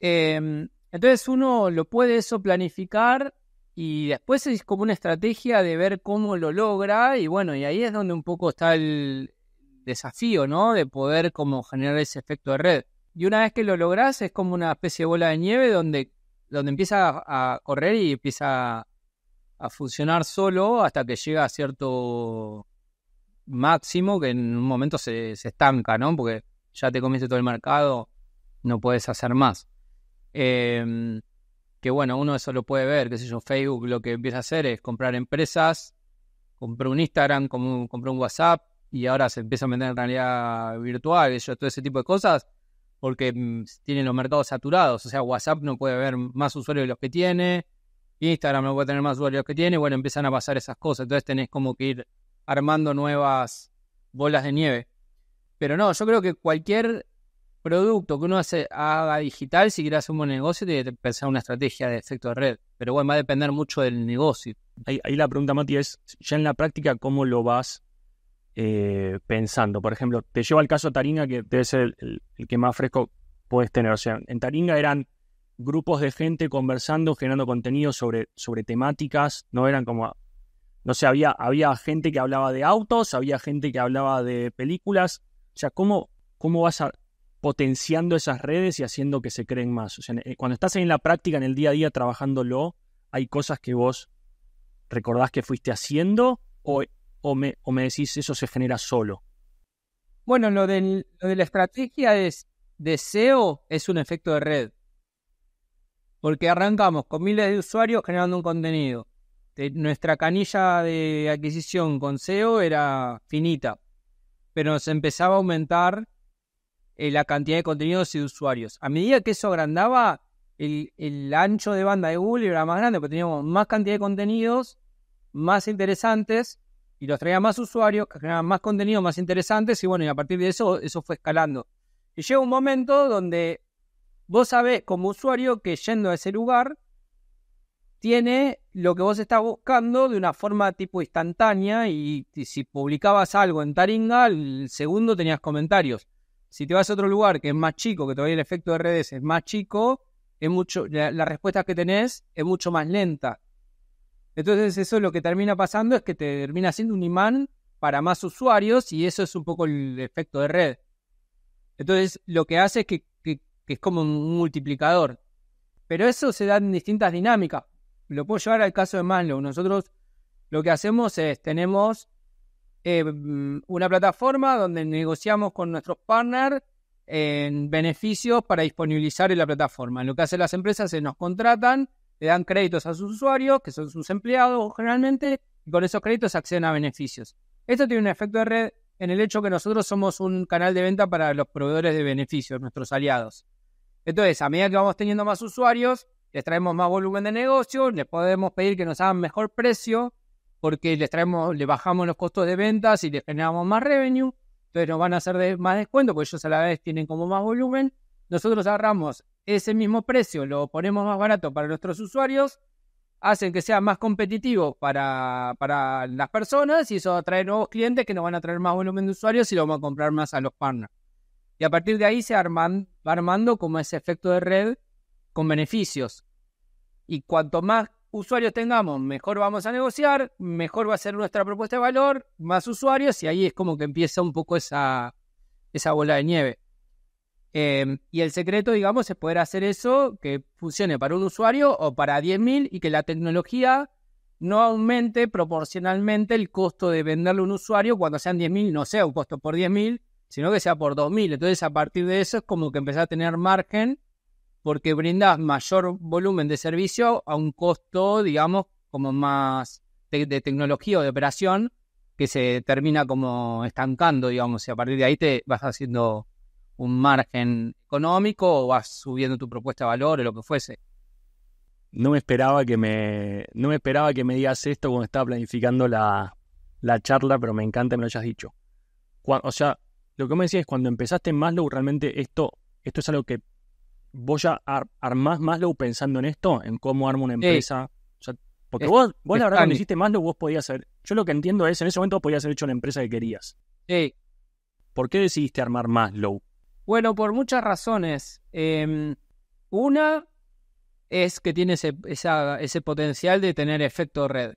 A: Em, entonces uno lo puede eso planificar y después es como una estrategia de ver cómo lo logra y bueno, y ahí es donde un poco está el desafío, ¿no? De poder como generar ese efecto de red. Y una vez que lo logras, es como una especie de bola de nieve donde, donde empieza a, correr y empieza a, funcionar solo hasta que llega a cierto máximo que en un momento se, estanca, ¿no? Porque ya te comiste todo el mercado, no puedes hacer más. Em, que bueno, uno eso lo puede ver, qué sé yo, Facebook lo que empieza a hacer es comprar empresas, compró un Instagram, compró un WhatsApp y ahora se empieza a vender en realidad virtual, todo ese tipo de cosas porque mm, tienen los mercados saturados. O sea, WhatsApp no puede ver más usuarios de los que tiene, Instagram no puede tener más usuarios de los que tiene, bueno, empiezan a pasar esas cosas. Entonces tenés como que ir armando nuevas bolas de nieve. Pero no, yo creo que cualquier producto que uno haga digital, si quiere hacer un buen negocio, tiene que pensar una estrategia de efecto de red. Pero bueno, va a depender mucho del negocio.
B: Ahí, ahí la pregunta, Mati, es, ya en la práctica, ¿cómo lo vas eh, pensando. Por ejemplo, te llevo al caso Taringa, que debe ser el, que más fresco puedes tener. O sea, en Taringa eran grupos de gente conversando, generando contenido sobre, sobre temáticas, no eran como, no sé, había, había gente que hablaba de autos, había gente que hablaba de películas. O sea, ¿cómo, cómo vas potenciando esas redes y haciendo que se creen más? O sea, eh, cuando estás en la práctica, en el día a día, trabajándolo, hay cosas que vos recordás que fuiste haciendo o o me, o me decís eso se genera solo?
A: Bueno, lo, de la estrategia es, de SEO es un efecto de red. Porque arrancamos con miles de usuarios generando un contenido. nuestra canilla de adquisición con SEO era finita, pero nos empezaba a aumentar eh, la cantidad de contenidos y de usuarios. A medida que eso agrandaba, el, el, ancho de banda de Google era más grande, porque teníamos más cantidad de contenidos, más interesantes, y los traía más usuarios, que generaban más contenido, más interesantes, y bueno, y a partir de eso, eso fue escalando. Y llega un momento donde vos sabés como usuario que yendo a ese lugar tiene lo que vos estás buscando de una forma tipo instantánea y, si publicabas algo en Taringa, el segundo tenías comentarios. Si te vas a otro lugar que es más chico, que todavía el efecto de redes es más chico, es mucho, la, la respuesta que tenés es mucho más lenta. Entonces eso lo que termina pasando es que te termina siendo un imán para más usuarios y eso es un poco el efecto de red. Entonces lo que hace es que, es como un multiplicador. Pero eso se da en distintas dinámicas. Lo puedo llevar al caso de Manlow. Nosotros lo que hacemos es, tenemos eh, una plataforma donde negociamos con nuestros partners en beneficios para disponibilizar en la plataforma. Lo que hacen las empresas es nos contratan, le dan créditos a sus usuarios, que son sus empleados generalmente, y con esos créditos acceden a beneficios. Esto tiene un efecto de red en el hecho que nosotros somos un canal de venta para los proveedores de beneficios, nuestros aliados. Entonces, a medida que vamos teniendo más usuarios, les traemos más volumen de negocio, les podemos pedir que nos hagan mejor precio, porque les traemos, le bajamos los costos de ventas y les generamos más revenue. Entonces nos van a hacer más descuento, porque ellos a la vez tienen como más volumen. Nosotros agarramos ese mismo precio, lo ponemos más barato para nuestros usuarios, hacen que sea más competitivo para, para las personas y eso atrae nuevos clientes que nos van a traer más volumen de usuarios y lo vamos a comprar más a los partners. Y a partir de ahí se arman, va armando como ese efecto de red con beneficios. Y cuanto más usuarios tengamos, mejor vamos a negociar, mejor va a ser nuestra propuesta de valor, más usuarios, y ahí es como que empieza un poco esa, esa bola de nieve. Em, y el secreto, digamos, es poder hacer eso que funcione para un usuario o para 10.000 y que la tecnología no aumente proporcionalmente el costo de venderle a un usuario cuando sean 10.000, no sea un costo por 10.000, sino que sea por 2.000. Entonces, a partir de eso es como que empezar a tener margen porque brindas mayor volumen de servicio a un costo, digamos, como más de, tecnología o de operación que se termina como estancando, digamos, y a partir de ahí te vas haciendo un margen económico o vas subiendo tu propuesta de valor o lo que fuese.
B: No me esperaba que me, no me esperaba que me digas esto cuando estaba planificando la, la charla, pero me encanta que me lo hayas dicho. o sea, lo que me decías es cuando empezaste en Maslow, realmente esto, esto es algo que vos ya armás Maslow pensando en esto, en cómo arma una empresa. porque vos, vos la verdad cuando hiciste Maslow, vos podías hacer. Yo lo que entiendo es, en ese momento podías haber hecho la empresa que querías.
A: Sí.
B: ¿Por qué decidiste armar Maslow?
A: Bueno, por muchas razones. Em, una es que tiene ese, potencial de tener efecto red.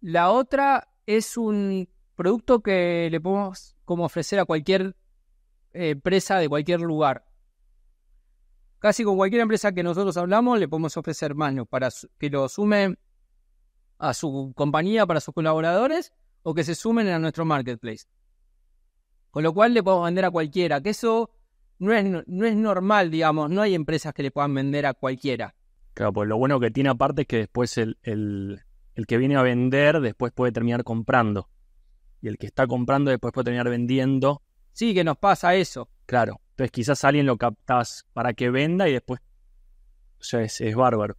A: La otra es un producto que le podemos ofrecer a cualquier empresa de cualquier lugar. Casi con cualquier empresa que nosotros hablamos le podemos ofrecer más para que lo sumen a su compañía, para sus colaboradores o que se sumen a nuestro marketplace. Con lo cual le podemos vender a cualquiera, que eso no es, no es normal, digamos, no hay empresas que le puedan vender a cualquiera.
B: Claro, pues lo bueno que tiene aparte es que después el, el, el que viene a vender después puede terminar comprando. Y el que está comprando después puede terminar vendiendo.
A: Sí, que nos pasa eso.
B: Claro. Entonces quizás alguien lo captas para que venda y después... O sea, es, bárbaro.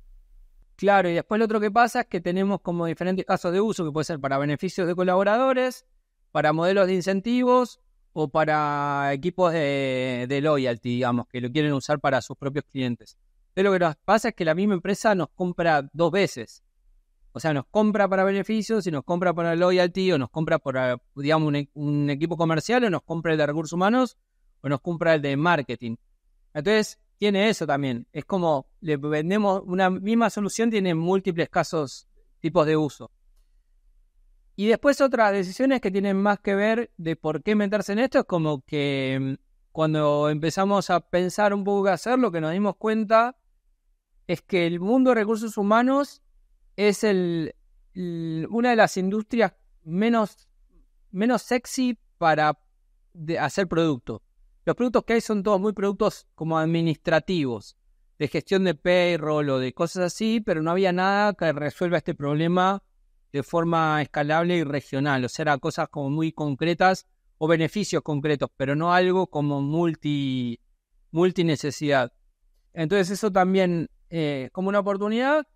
A: Claro, y después lo otro que pasa es que tenemos como diferentes casos de uso que puede ser para beneficios de colaboradores, para modelos de incentivos o para equipos de, loyalty, digamos, que lo quieren usar para sus propios clientes. Entonces lo que nos pasa es que la misma empresa nos compra dos veces. O sea, nos compra para beneficios y nos compra para loyalty o nos compra para, digamos, un equipo comercial o nos compra el de recursos humanos o nos compra el de marketing. Entonces, tiene eso también. Es como le vendemos una misma solución, tiene múltiples casos, tipos de uso. Y después otras decisiones que tienen más que ver de por qué meterse en esto es como que mm, cuando empezamos a pensar un poco qué hacer, lo que nos dimos cuenta es que el mundo de recursos humanos es el, una de las industrias menos, menos sexy para hacer productos. Los productos que hay son todos muy productos como administrativos, de gestión de payroll o de cosas así, pero no había nada que resuelva este problema de forma escalable y regional. O sea, cosas como muy concretas o beneficios concretos, pero no algo como multi, multi necesidad. Entonces eso también eh, como una oportunidad.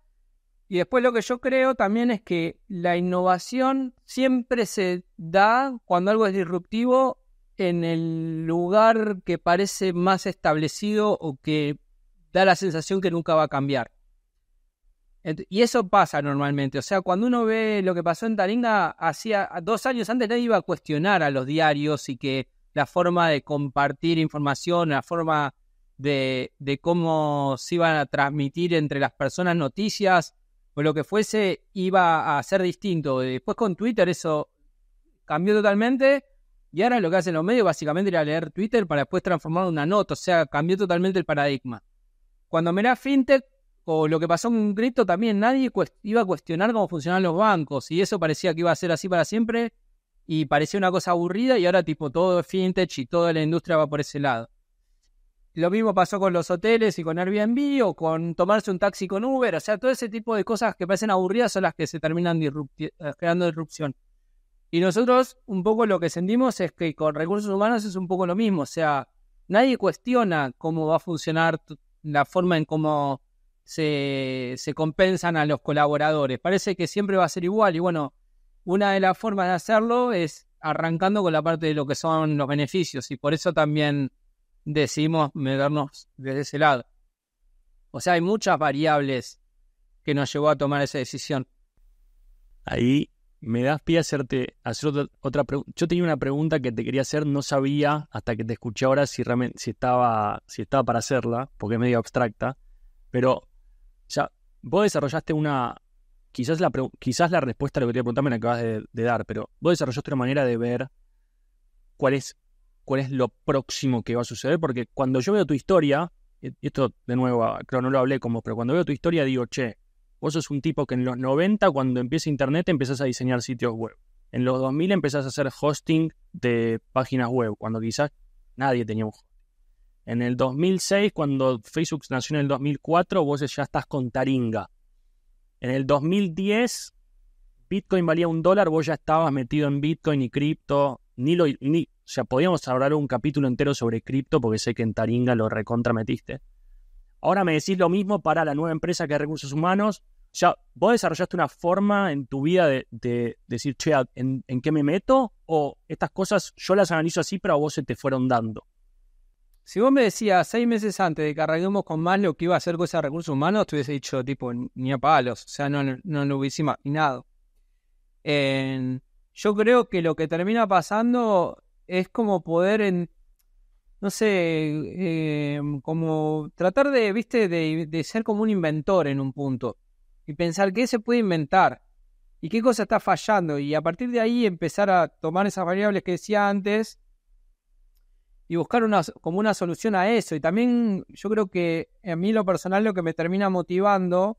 A: Y después lo que yo creo también es que la innovación siempre se da cuando algo es disruptivo en el lugar que parece más establecido o que da la sensación que nunca va a cambiar. Y eso pasa normalmente. O sea, cuando uno ve lo que pasó en Taringa, hacía dos años antes nadie iba a cuestionar a los diarios y que la forma de compartir información, la forma de, de cómo se iban a transmitir entre las personas noticias o lo que fuese, iba a ser distinto. Después con Twitter eso cambió totalmente y ahora lo que hacen los medios básicamente era leer Twitter para después transformarlo en una nota. O sea, cambió totalmente el paradigma. Cuando mirá FinTech o lo que pasó con Crypto, también nadie iba a cuestionar cómo funcionaban los bancos. Y eso parecía que iba a ser así para siempre. Y parecía una cosa aburrida. Y ahora, tipo, todo es FinTech y toda la industria va por ese lado. lo mismo pasó con los hoteles y con Airbnb o con tomarse un taxi con Uber. O sea, todo ese tipo de cosas que parecen aburridas son las que se terminan creando disrupción. Y nosotros un poco lo que sentimos es que con recursos humanos es un poco lo mismo. O sea, nadie cuestiona cómo va a funcionar la forma en cómo se, se compensan a los colaboradores. Parece que siempre va a ser igual. Y bueno, una de las formas de hacerlo es arrancando con la parte de lo que son los beneficios. Y por eso también decidimos meternos desde ese lado. O sea, hay muchas variables que nos llevó a tomar esa decisión.
B: Ahí me das pie a hacerte hacer otra, pregunta. Yo tenía una pregunta que te quería hacer, no sabía hasta que te escuché ahora si realmente si estaba si estaba para hacerla, porque es medio abstracta, pero ya vos desarrollaste una quizás la quizás la respuesta a lo que te iba a preguntar me la acabas de, de dar, pero vos desarrollaste una manera de ver cuál es cuál es lo próximo que va a suceder, porque cuando yo veo tu historia, y esto de nuevo, ah, creo no lo hablé como, pero cuando veo tu historia digo, che, vos sos un tipo que en los 90, cuando empieza Internet, empezás a diseñar sitios web. En los 2000 empezás a hacer hosting de páginas web, cuando quizás nadie tenía un hosting. En el 2006, cuando Facebook nació en el 2004, vos ya estás con Taringa. En el 2010, Bitcoin valía un dólar, vos ya estabas metido en Bitcoin y cripto. Ni lo, ni, o sea, podíamos hablar un capítulo entero sobre cripto porque sé que en Taringa lo recontrametiste. Ahora me decís lo mismo para la nueva empresa que es Recursos Humanos. O sea, ¿vos desarrollaste una forma en tu vida de, decir, che, ¿en, ¿en, qué me meto? ¿O estas cosas yo las analizo así, pero a vos se te fueron dando?
A: Si vos me decías seis meses antes de que arranquemos con más lo que iba a hacer cosa de recursos humanos, te hubiese dicho, tipo, ni a palos. O sea, no, no, lo hubiese imaginado. yo creo que lo que termina pasando es como poder en, no sé, em, como tratar de, viste, de, ser como un inventor en un punto y pensar qué se puede inventar y qué cosa está fallando y a partir de ahí empezar a tomar esas variables que decía antes y buscar una, como una solución a eso. Y también yo creo que a mí lo personal lo que me termina motivando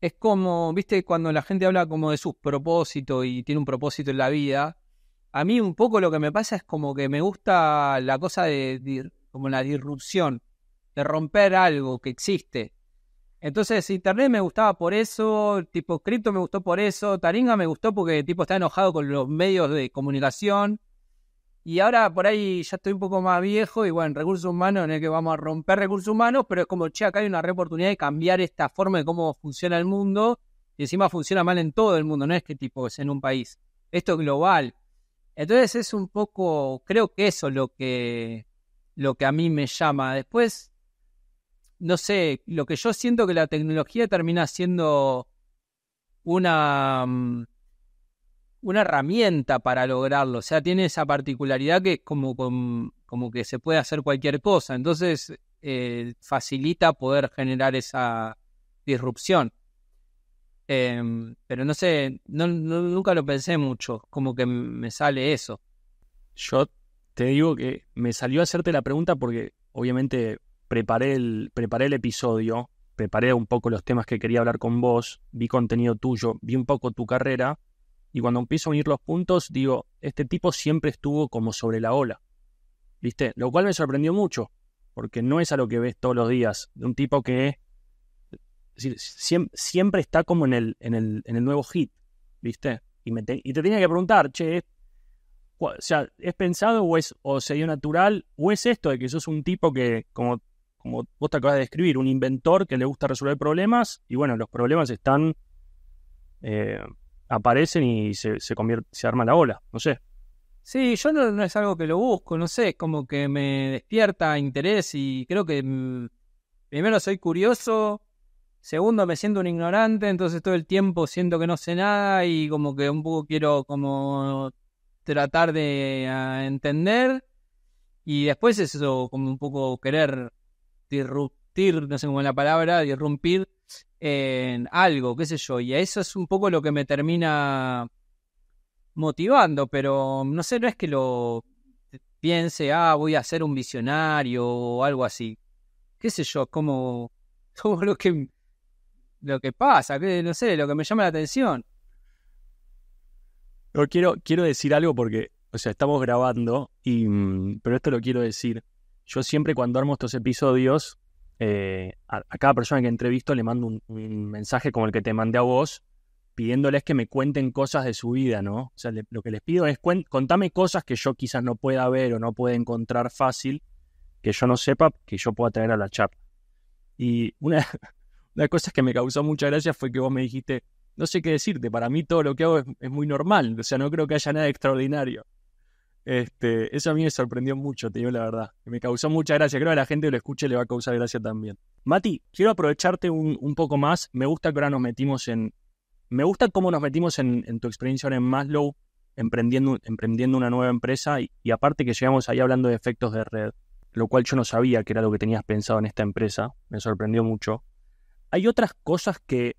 A: es como, viste, cuando la gente habla como de sus propósitos y tiene un propósito en la vida, a mí un poco lo que me pasa es como que me gusta la cosa de, como la disrupción, de romper algo que existe. Entonces Internet me gustaba por eso, tipo cripto me gustó por eso, Taringa me gustó porque tipo está enojado con los medios de comunicación. Y ahora por ahí ya estoy un poco más viejo y bueno, recursos humanos en el que vamos a romper recursos humanos, pero es como, che, acá hay una re oportunidad de cambiar esta forma de cómo funciona el mundo y encima funciona mal en todo el mundo, no es que tipo es en un país. Esto es global. Entonces es un poco, creo que eso es lo que, lo que a mí me llama. Después, no sé, lo que yo siento que la tecnología termina siendo una, mm, una herramienta para lograrlo. O sea, tiene esa particularidad que es como, como, que se puede hacer cualquier cosa. Entonces, eh, facilita poder generar esa disrupción. Em, pero no sé, no, nunca lo pensé mucho, como que me sale eso.
B: Yo te digo que me salió hacerte la pregunta porque obviamente preparé el, preparé el episodio, preparé un poco los temas que quería hablar con vos, vi contenido tuyo, vi un poco tu carrera y cuando empiezo a unir los puntos digo, este tipo siempre estuvo como sobre la ola, ¿viste? Lo cual me sorprendió mucho, porque no es a lo que ves todos los días, de un tipo que siempre, está como en el, en el, en el nuevo hit, ¿viste? Y, te, y te tenía que preguntar, che, o sea, ¿es pensado o, es, o se dio natural? ¿O es esto de que sos un tipo que, como, como vos te acabas de describir, un inventor que le gusta resolver problemas y bueno, los problemas están, eh, aparecen y se, se, convierte, se arma la ola, no sé.
A: Sí, yo no, es algo que lo busco, no sé, es como que me despierta interés y creo que mm, primero soy curioso, Segundo, me siento un ignorante, entonces todo el tiempo siento que no sé nada y como que un poco quiero como tratar de entender. Y después eso, como un poco querer disruptir, no sé cómo es la palabra, disrumpir en algo, qué sé yo. Y eso es un poco lo que me termina motivando, pero no sé, no es que lo piense, ah, voy a ser un visionario o algo así. Qué sé yo, como, como lo que lo que pasa, que no sé, lo que me llama la atención.
B: quiero, quiero decir algo porque, o sea, estamos grabando, y, mm, pero esto lo quiero decir. yo siempre cuando armo estos episodios, eh, a, cada persona que entrevisto le mando un, mensaje como el que te mandé a vos, pidiéndoles que me cuenten cosas de su vida, ¿no? O sea, lo que les pido es contame cosas que yo quizás no pueda ver o no pueda encontrar fácil, que yo no sepa, que yo pueda traer a la charla. Y una, una cosas que me causó mucha gracia fue que vos me dijiste, no sé qué decirte, para mí todo lo que hago es, muy normal, o sea, no creo que haya nada extraordinario. Este, eso a mí me sorprendió mucho, te digo la verdad. Me causó mucha gracia. Creo que a la gente que lo escuche le va a causar gracia también. Mati, quiero aprovecharte un, poco más. Me gusta que ahora nos metimos en. Me gusta cómo nos metimos en, tu experiencia ahora en Maslow, emprendiendo, emprendiendo una nueva empresa y, aparte que llegamos ahí hablando de efectos de red, lo cual yo no sabía que era lo que tenías pensado en esta empresa. Me sorprendió mucho. Hay otras cosas que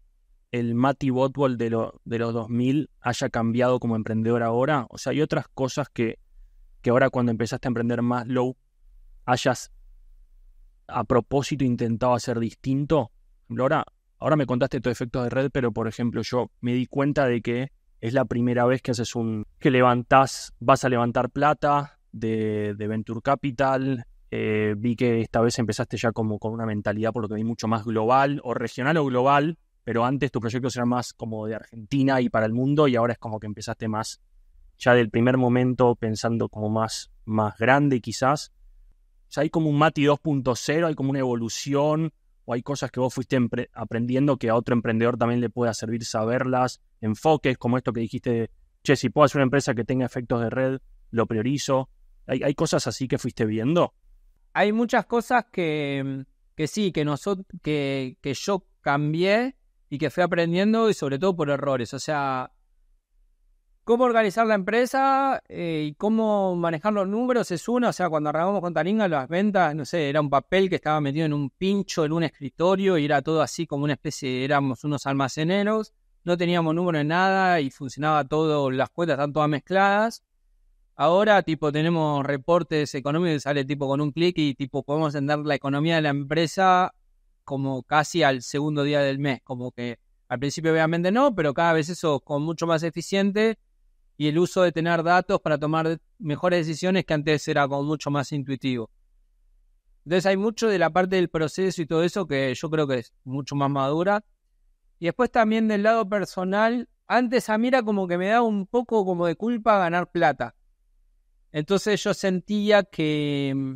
B: el Mati Botwell de, de los 2000 haya cambiado como emprendedor ahora? O sea, hay otras cosas que, que ahora cuando empezaste a emprender más low hayas a propósito intentado hacer distinto? Ahora, ahora me contaste tu efectos de red, pero por ejemplo yo me di cuenta de que es la primera vez que haces un... que levantás, vas a levantar plata de, de Venture Capital, eh, vi que esta vez empezaste ya como con una mentalidad, por lo que vi, mucho más global, o regional o global, pero antes tu proyecto era más como de Argentina y para el mundo y ahora es como que empezaste más ya del primer momento pensando como más, más grande quizás. O hay como un Mati 2.0, hay como una evolución o hay cosas que vos fuiste aprendiendo que a otro emprendedor también le pueda servir saberlas, enfoques como esto que dijiste, che, si puedo hacer una empresa que tenga efectos de red, lo priorizo. ¿Hay, hay cosas así que fuiste viendo?
A: Hay muchas cosas que, que sí, que, nosotros, que, que yo cambié y que fui aprendiendo y sobre todo por errores. O sea, cómo organizar la empresa eh, y cómo manejar los números es uno. O sea, cuando arrancamos con Taringa, las ventas, no sé, era un papel que estaba metido en un pincho, en un escritorio y era todo así como una especie, éramos unos almaceneros. No teníamos número en nada y funcionaba todo, las cuentas están todas mezcladas. Ahora, tipo, tenemos reportes económicos sale tipo con un clic y tipo podemos entender la economía de la empresa como casi al segundo día del mes, como que al principio obviamente no, pero cada vez eso con mucho más eficiente y el uso de tener datos para tomar mejores decisiones que antes era como mucho más intuitivo. Entonces hay mucho de la parte del proceso y todo eso que yo creo que es mucho más madura. Y después también del lado personal, antes a mí era como que me daba un poco como de culpa ganar plata. Entonces yo sentía que mm,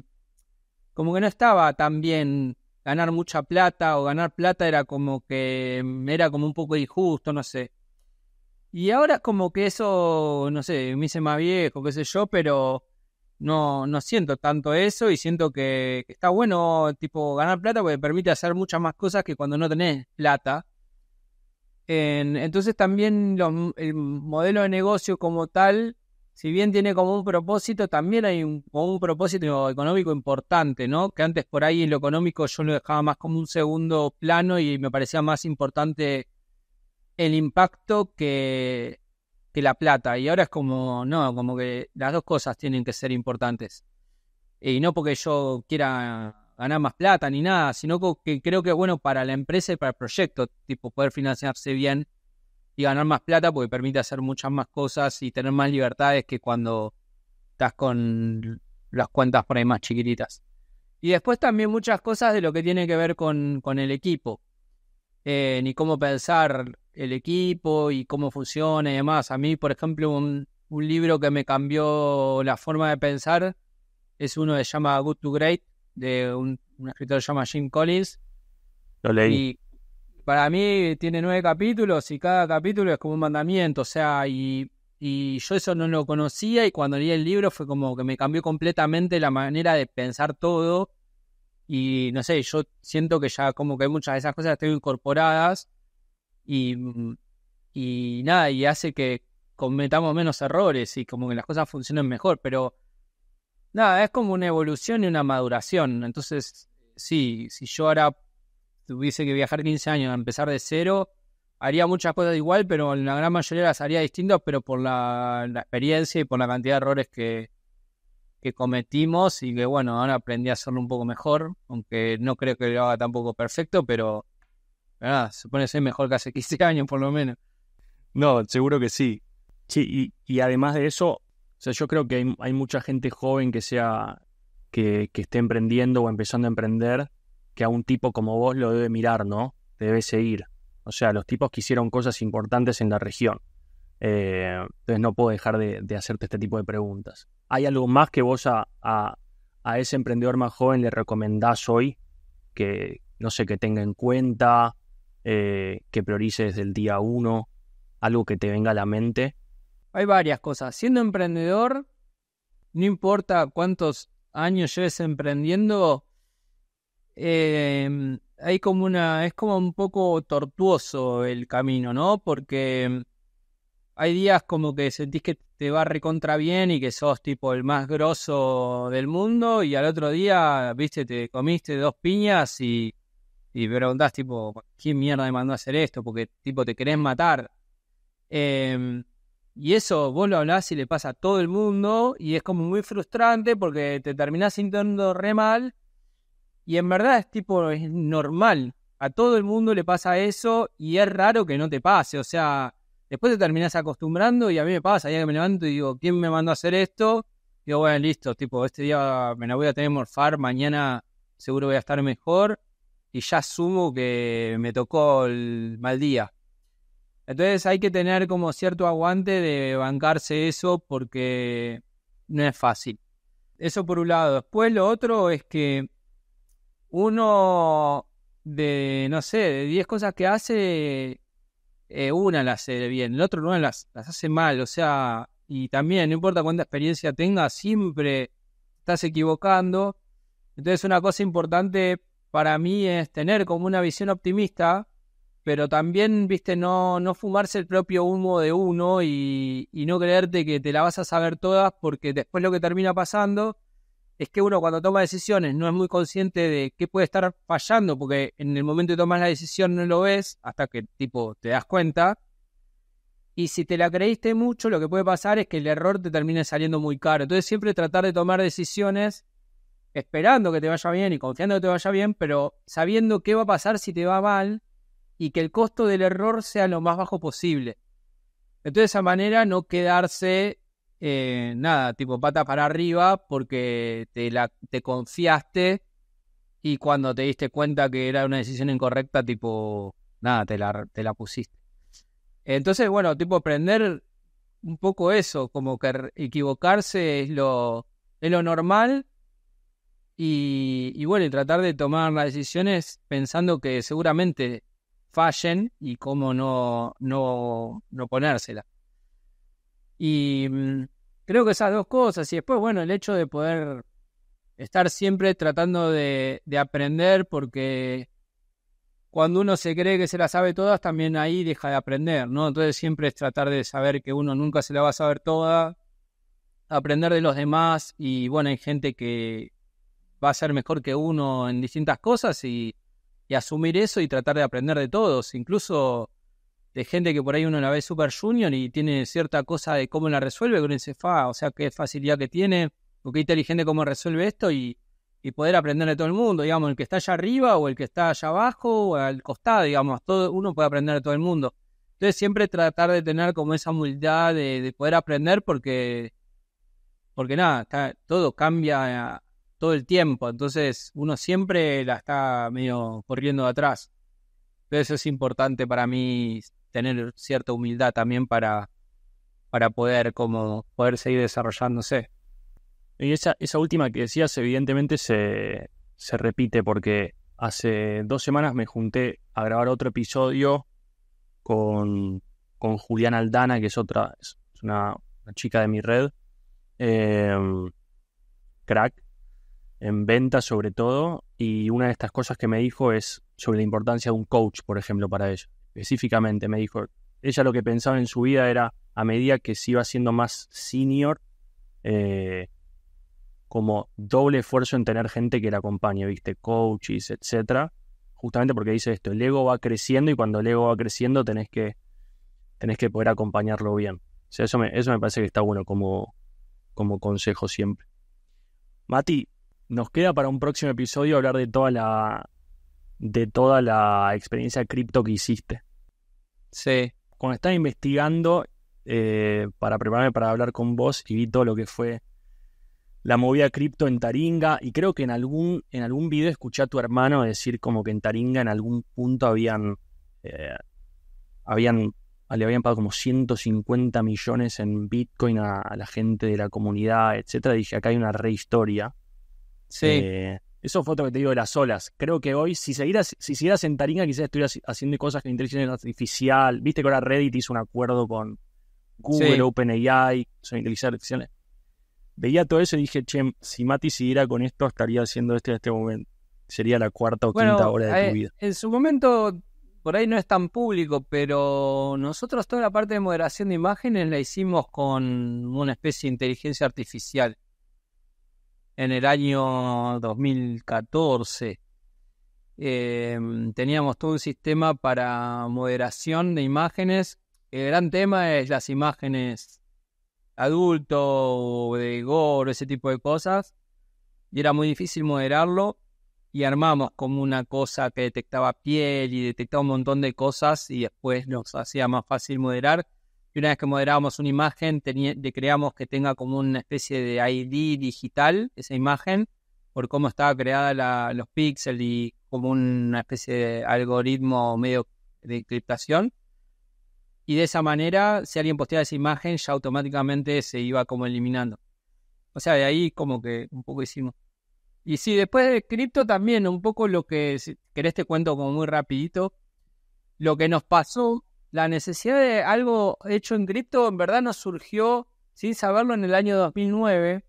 A: como que no estaba tan bien ganar mucha plata o ganar plata era como que mm, era como un poco injusto, no sé. Y ahora es como que eso, no sé, me hice más viejo, qué sé yo, pero no, no siento tanto eso y siento que, está bueno, tipo, ganar plata porque permite hacer muchas más cosas que cuando no tenés plata. entonces también el modelo de negocio como tal si bien tiene como un propósito, también hay un, un propósito económico importante, ¿no? Que antes por ahí lo económico yo lo dejaba más como un segundo plano y me parecía más importante el impacto que, que la plata. Y ahora es como, no, como que las dos cosas tienen que ser importantes. Y no porque yo quiera ganar más plata ni nada, sino que creo que es bueno para la empresa y para el proyecto, tipo poder financiarse bien y ganar más plata porque permite hacer muchas más cosas y tener más libertades que cuando estás con las cuentas por ahí más chiquititas. Y después también muchas cosas de lo que tiene que ver con, con el equipo. Eh, ni cómo pensar el equipo y cómo funciona y demás. A mí, por ejemplo, un, un libro que me cambió la forma de pensar es uno que se llama Good to Great, de un, un escritor que se llama Jim Collins.
B: Lo leí
A: para mí tiene nueve capítulos y cada capítulo es como un mandamiento, o sea, y, yo eso no lo conocía y cuando leí el libro fue como que me cambió completamente la manera de pensar todo y no sé, yo siento que ya como que muchas de esas cosas están incorporadas y, y nada, y hace que cometamos menos errores y como que las cosas funcionen mejor, pero nada, es como una evolución y una maduración, entonces sí, si yo ahora tuviese que viajar 15 años a empezar de cero, haría muchas cosas igual, pero en la gran mayoría las haría distintas, pero por la, experiencia y por la cantidad de errores que, que cometimos y que bueno, ahora aprendí a hacerlo un poco mejor, aunque no creo que lo haga tampoco perfecto, pero nada, supone ser mejor que hace 15 años por lo menos.
B: No, seguro que sí. Sí, y, además de eso, o sea, yo creo que hay, hay mucha gente joven que sea que, que esté emprendiendo o empezando a emprender que a un tipo como vos lo debe mirar, ¿no? Te debe seguir. O sea, los tipos que hicieron cosas importantes en la región. Eh, entonces no puedo dejar de, hacerte este tipo de preguntas. ¿Hay algo más que vos a, a, ese emprendedor más joven le recomendás hoy que, no sé, que tenga en cuenta, eh, que priorice desde el día uno, algo que te venga a la mente?
A: Hay varias cosas. Siendo emprendedor, no importa cuántos años lleves emprendiendo, eh, hay como una, es como un poco tortuoso el camino, ¿no? Porque hay días como que sentís que te va recontra bien y que sos tipo el más grosso del mundo y al otro día, viste, te comiste dos piñas y, y preguntás tipo, ¿quién mierda me mandó a hacer esto? Porque tipo te querés matar. Em, y eso vos lo hablás y le pasa a todo el mundo y es como muy frustrante porque te terminás sintiendo re mal y en verdad es tipo, es normal. A todo el mundo le pasa eso y es raro que no te pase. O sea, después te terminás acostumbrando y a mí me pasa, ya que me levanto y digo, ¿quién me mandó a hacer esto? digo, bueno, listo, tipo, este día me la voy a tener morfar, mañana seguro voy a estar mejor y ya asumo que me tocó el mal día. Entonces hay que tener como cierto aguante de bancarse eso porque no es fácil. Eso por un lado. Después lo otro es que uno de, no sé, de 10 cosas que hace, eh, una la hace bien, el otro no las, las hace mal, o sea, y también no importa cuánta experiencia tengas, siempre estás equivocando. Entonces una cosa importante para mí es tener como una visión optimista, pero también, viste, no, no fumarse el propio humo de uno y, y no creerte que te la vas a saber todas, porque después lo que termina pasando es que uno cuando toma decisiones no es muy consciente de qué puede estar fallando, porque en el momento de tomar la decisión no lo ves hasta que tipo te das cuenta. Y si te la creíste mucho, lo que puede pasar es que el error te termine saliendo muy caro. Entonces siempre tratar de tomar decisiones esperando que te vaya bien y confiando que te vaya bien, pero sabiendo qué va a pasar si te va mal y que el costo del error sea lo más bajo posible. Entonces de esa manera no quedarse eh, nada, tipo pata para arriba porque te, la, te confiaste y cuando te diste cuenta que era una decisión incorrecta, tipo, nada, te la, te la pusiste. Entonces, bueno, tipo, aprender un poco eso, como que equivocarse es lo, es lo normal y, bueno, y tratar de tomar las decisiones pensando que seguramente fallen y cómo no, no, no ponérsela. Y mm, creo que esas dos cosas. Y después, bueno, el hecho de poder estar siempre tratando de, aprender, porque cuando uno se cree que se la sabe todas, también ahí deja de aprender, ¿no? Entonces siempre es tratar de saber que uno nunca se la va a saber toda, aprender de los demás y bueno, hay gente que va a ser mejor que uno en distintas cosas y, asumir eso y tratar de aprender de todos, incluso de gente que por ahí uno la ve super junior y tiene cierta cosa de cómo la resuelve, con ese fa, o sea, qué facilidad que tiene, o qué inteligente cómo resuelve esto y, poder aprender de todo el mundo, digamos, el que está allá arriba o el que está allá abajo o al costado, digamos, todo uno puede aprender de todo el mundo. Entonces siempre tratar de tener como esa humildad de, poder aprender porque, porque nada, todo cambia todo el tiempo, entonces uno siempre la está medio corriendo de atrás. Entonces es importante para mí tener cierta humildad también para, para poder, como, poder seguir desarrollándose.
B: Y esa, esa última que decías, evidentemente se, se repite porque hace dos semanas me junté a grabar otro episodio con, con Juliana Aldana, que es otra, es una, chica de mi red, em, crack, en venta sobre todo, y una de estas cosas que me dijo es sobre la importancia de un coach, por ejemplo, para ella específicamente, me dijo, ella lo que pensaba en su vida era, a medida que se iba siendo más senior, eh, como doble esfuerzo en tener gente que la acompañe, ¿viste? Coaches, etcétera. Justamente porque dice esto, el ego va creciendo y cuando el ego va creciendo tenés que, tenés que poder acompañarlo bien. O sea, eso me, eso me parece que está bueno como, como consejo siempre. Mati, nos queda para un próximo episodio hablar de toda la, de toda la experiencia cripto que hiciste.
A: Sí.
B: Cuando estaba investigando eh, para prepararme para hablar con vos y vi todo lo que fue la movida cripto en Taringa y creo que en algún, en algún video escuché a tu hermano decir como que en Taringa en algún punto habían, eh, habían le habían pagado como 150 millones en Bitcoin a, la gente de la comunidad, etcétera. Dije, acá hay una rehistoria.
A: Sí.
B: Eh, eso fue lo que te digo de las olas. Creo que hoy, si siguieras, si siguieras en Taringa, quizás estuvieras haciendo cosas con inteligencia artificial. Viste que ahora Reddit hizo un acuerdo con Google, OpenAI, son inteligencia artificial. Veía todo eso y dije, che, si Mati siguiera con esto, estaría haciendo esto en este momento. Sería la cuarta o quinta hora de tu
A: eh,
B: vida.
A: En su momento por ahí no es tan público, pero nosotros toda la parte de moderación de imágenes la hicimos con una especie de inteligencia artificial en el año 2014. Em, teníamos todo un sistema para moderación de imágenes. El gran tema es las imágenes adulto, de gore, ese tipo de cosas. Y era muy difícil moderarlo y armamos como una cosa que detectaba piel y detectaba un montón de cosas y después nos hacía más fácil moderar. Una vez que moderábamos una imagen, creamos que tenga como una especie de ID digital, esa imagen, por cómo estaba creada los píxeles y como una especie de algoritmo medio de encriptación. Y de esa manera, si alguien posteaba esa imagen, ya automáticamente se iba como eliminando. O sea, de ahí como que un poco hicimos. Y sí, después de cripto también, un poco lo que, si querés te cuento como muy rapidito, lo que nos pasó, la necesidad de algo hecho en cripto en verdad nos surgió sin saberlo en el año 2009,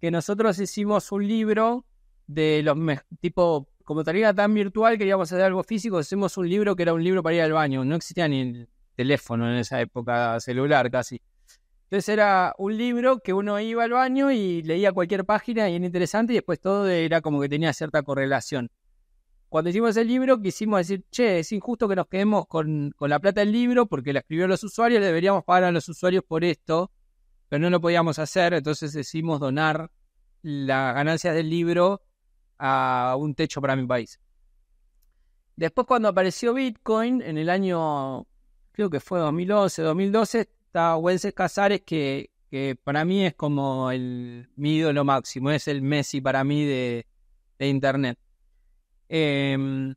A: que nosotros hicimos un libro de los tipo, como tarea tan virtual, queríamos hacer algo físico, hicimos un libro que era un libro para ir al baño, no existía ni el teléfono en esa época celular casi. Entonces era un libro que uno iba al baño y leía cualquier página y era interesante y después todo era como que tenía cierta correlación. Cuando hicimos el libro quisimos decir, che, es injusto que nos quedemos con, la plata del libro porque la escribió los usuarios, deberíamos pagar a los usuarios por esto, pero no lo podíamos hacer, entonces decidimos donar las ganancias del libro a un techo para mi país. Después cuando apareció Bitcoin en el año, creo que fue 2011, 2012, está Wences Casares, que, que para mí es como el, mi ídolo máximo, es el Messi para mí de, Internet. Em,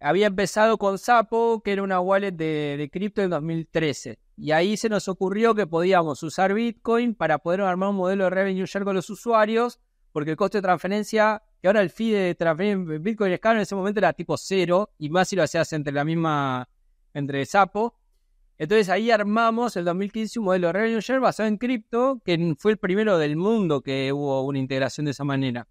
A: había empezado con Sapo, que era una wallet de, cripto en 2013. Y ahí se nos ocurrió que podíamos usar Bitcoin para poder armar un modelo de revenue share con los usuarios, porque el costo de transferencia, que ahora el fee de transferencia Bitcoin es caro, en ese momento era tipo cero, y más si lo hacías entre la misma, entre Sapo. Entonces ahí armamos el 2015 un modelo de revenue share basado en cripto, que fue el primero del mundo que hubo una integración de esa manera.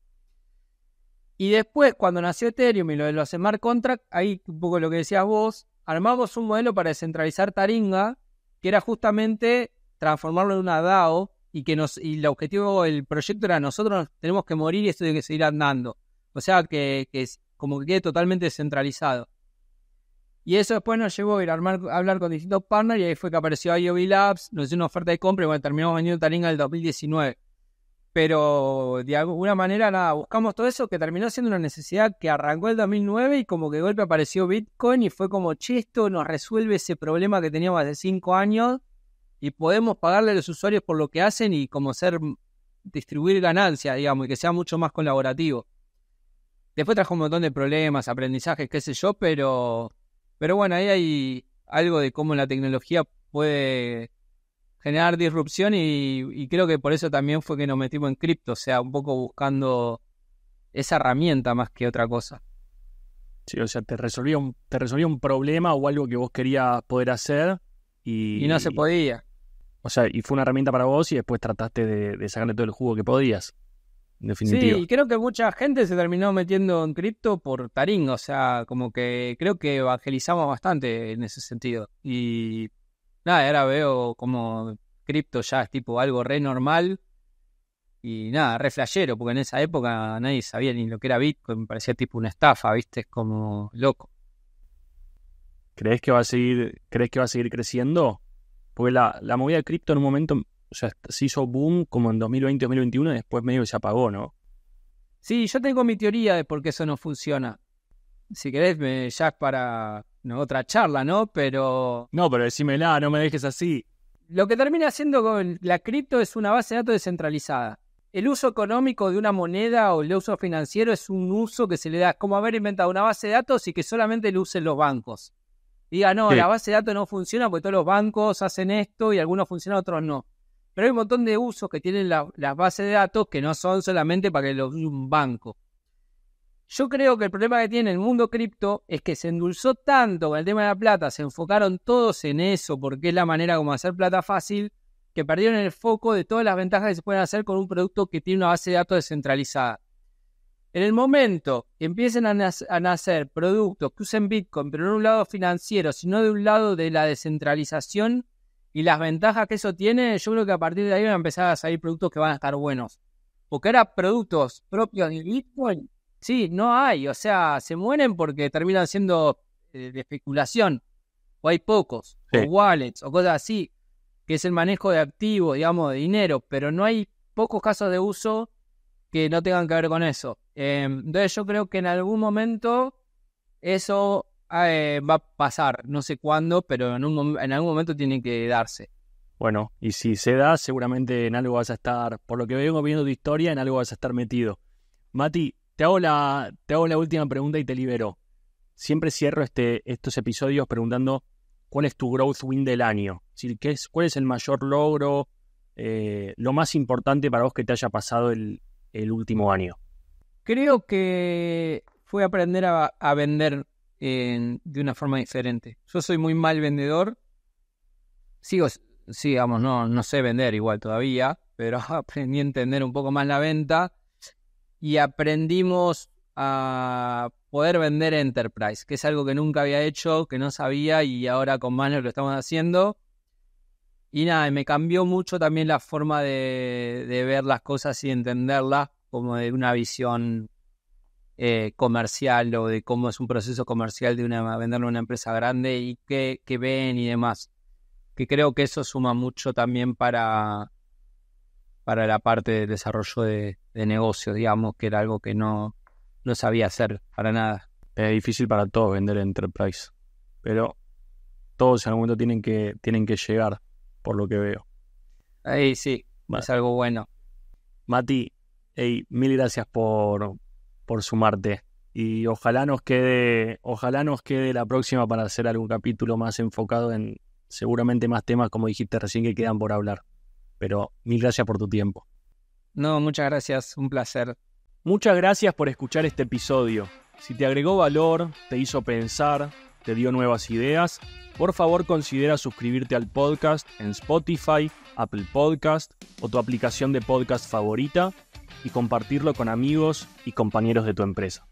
A: Y después, cuando nació Ethereum y lo de los smart contracts, ahí un poco lo que decías vos, armamos un modelo para descentralizar Taringa, que era justamente transformarlo en una DAO y que nos y el objetivo el proyecto era nosotros tenemos que morir y esto tiene que seguir andando. O sea que, que como que quede totalmente descentralizado. Y eso después nos llevó a ir a, hablar con distintos partners y ahí fue que apareció IOV Labs, nos hizo una oferta de compra y bueno, terminamos vendiendo Taringa en el 2019. Pero de alguna manera, nada, buscamos todo eso que terminó siendo una necesidad que arrancó el 2009 y como que de golpe apareció Bitcoin y fue como, che, nos resuelve ese problema que teníamos hace cinco años y podemos pagarle a los usuarios por lo que hacen y como ser, distribuir ganancias, digamos, y que sea mucho más colaborativo. Después trajo un montón de problemas, aprendizajes, qué sé yo, pero pero bueno, ahí hay algo de cómo la tecnología puede generar disrupción y, creo que por eso también fue que nos metimos en cripto, o sea, un poco buscando esa herramienta más que otra cosa.
B: Sí, o sea, te resolvía un, te resolvía un problema o algo que vos querías poder hacer y...
A: Y no se podía.
B: O sea, y fue una herramienta para vos y después trataste de, de sacarle todo el jugo que podías. Sí,
A: creo que mucha gente se terminó metiendo en cripto por Taring, o sea, como que creo que evangelizamos bastante en ese sentido. Y nada, ahora veo como cripto ya es tipo algo re normal y nada, re flashero, porque en esa época nadie sabía ni lo que era Bitcoin, me parecía tipo una estafa, ¿viste? Es como loco.
B: ¿Crees que va a seguir, crees que va a seguir creciendo? Porque la, la movida de cripto en un momento o sea, se hizo boom como en 2020, 2021 y después medio se apagó, ¿no?
A: Sí, yo tengo mi teoría de por qué eso no funciona. Si querés, me, ya es para otra charla, ¿no? Pero...
B: No, pero decímela, no me dejes así.
A: Lo que termina haciendo con la cripto es una base de datos descentralizada. el uso económico de una moneda o el uso financiero es un uso que se le da, es como haber inventado una base de datos y que solamente lo usen los bancos. Diga, no, la base de datos no funciona porque todos los bancos hacen esto y algunos funcionan, otros no. Pero hay un montón de usos que tienen las bases de datos que no son solamente para que lo use un banco. Yo creo que el problema que tiene el mundo cripto es que se endulzó tanto con el tema de la plata, se enfocaron todos en eso porque es la manera como hacer plata fácil, que perdieron el foco de todas las ventajas que se pueden hacer con un producto que tiene una base de datos descentralizada. En el momento que empiecen a, nacer productos que usen Bitcoin, pero no de un lado financiero, sino de un lado de la descentralización y las ventajas que eso tiene, yo creo que a partir de ahí van a empezar a salir productos que van a estar buenos. Porque ahora productos propios de Bitcoin, sí, no hay. O sea, se mueren porque terminan siendo eh, de especulación. O hay pocos, o wallets, o cosas así, que es el manejo de activos, digamos, de dinero, pero no hay pocos casos de uso que no tengan que ver con eso. Em, entonces yo creo que en algún momento eso eh, va a pasar, no sé cuándo, pero en, un, en algún momento tiene que darse.
B: Bueno, y si se da, seguramente en algo vas a estar, por lo que vengo viendo tu historia, en algo vas a estar metido. Mati, te hago la, última pregunta y te libero. Siempre cierro este, estos episodios preguntando cuál es tu growth win del año. ¿qué es, ¿Cuál es el mayor logro, eh, lo más importante para vos que te haya pasado el, el último año?
A: Creo que fue aprender a, vender de una forma diferente. Yo soy muy mal vendedor. Sigo, sigamos, no, no sé vender igual todavía, pero aprendí a entender un poco más la venta y aprendimos a poder vender enterprise, que es algo que nunca había hecho, que no sabía y ahora con manos lo estamos haciendo. Y nada, me cambió mucho también la forma de, ver las cosas y entenderlas como de una visión eh, comercial o de cómo es un proceso comercial de una venderlo a una empresa grande y qué, ven y demás. Que creo que eso suma mucho también para, para la parte del desarrollo de, de negocios, digamos, que era algo que no, no sabía hacer para nada.
B: Es difícil para todos vender enterprise, pero todos en algún momento tienen que, tienen que llegar, por lo que veo.
A: Ahí sí, es algo bueno.
B: Mati, Hey, mil gracias por, por sumarte. Y ojalá nos quede, ojalá nos quede la próxima para hacer algún capítulo más enfocado en seguramente más temas, como dijiste recién, que quedan por hablar. Pero mil gracias por tu tiempo.
A: No, muchas gracias, un placer.
B: Muchas gracias por escuchar este episodio. Si te agregó valor, te hizo pensar, te dio nuevas ideas, por favor considera suscribirte al podcast en Spotify, Apple Podcast o tu aplicación de podcast favorita y compartirlo con amigos y compañeros de tu empresa.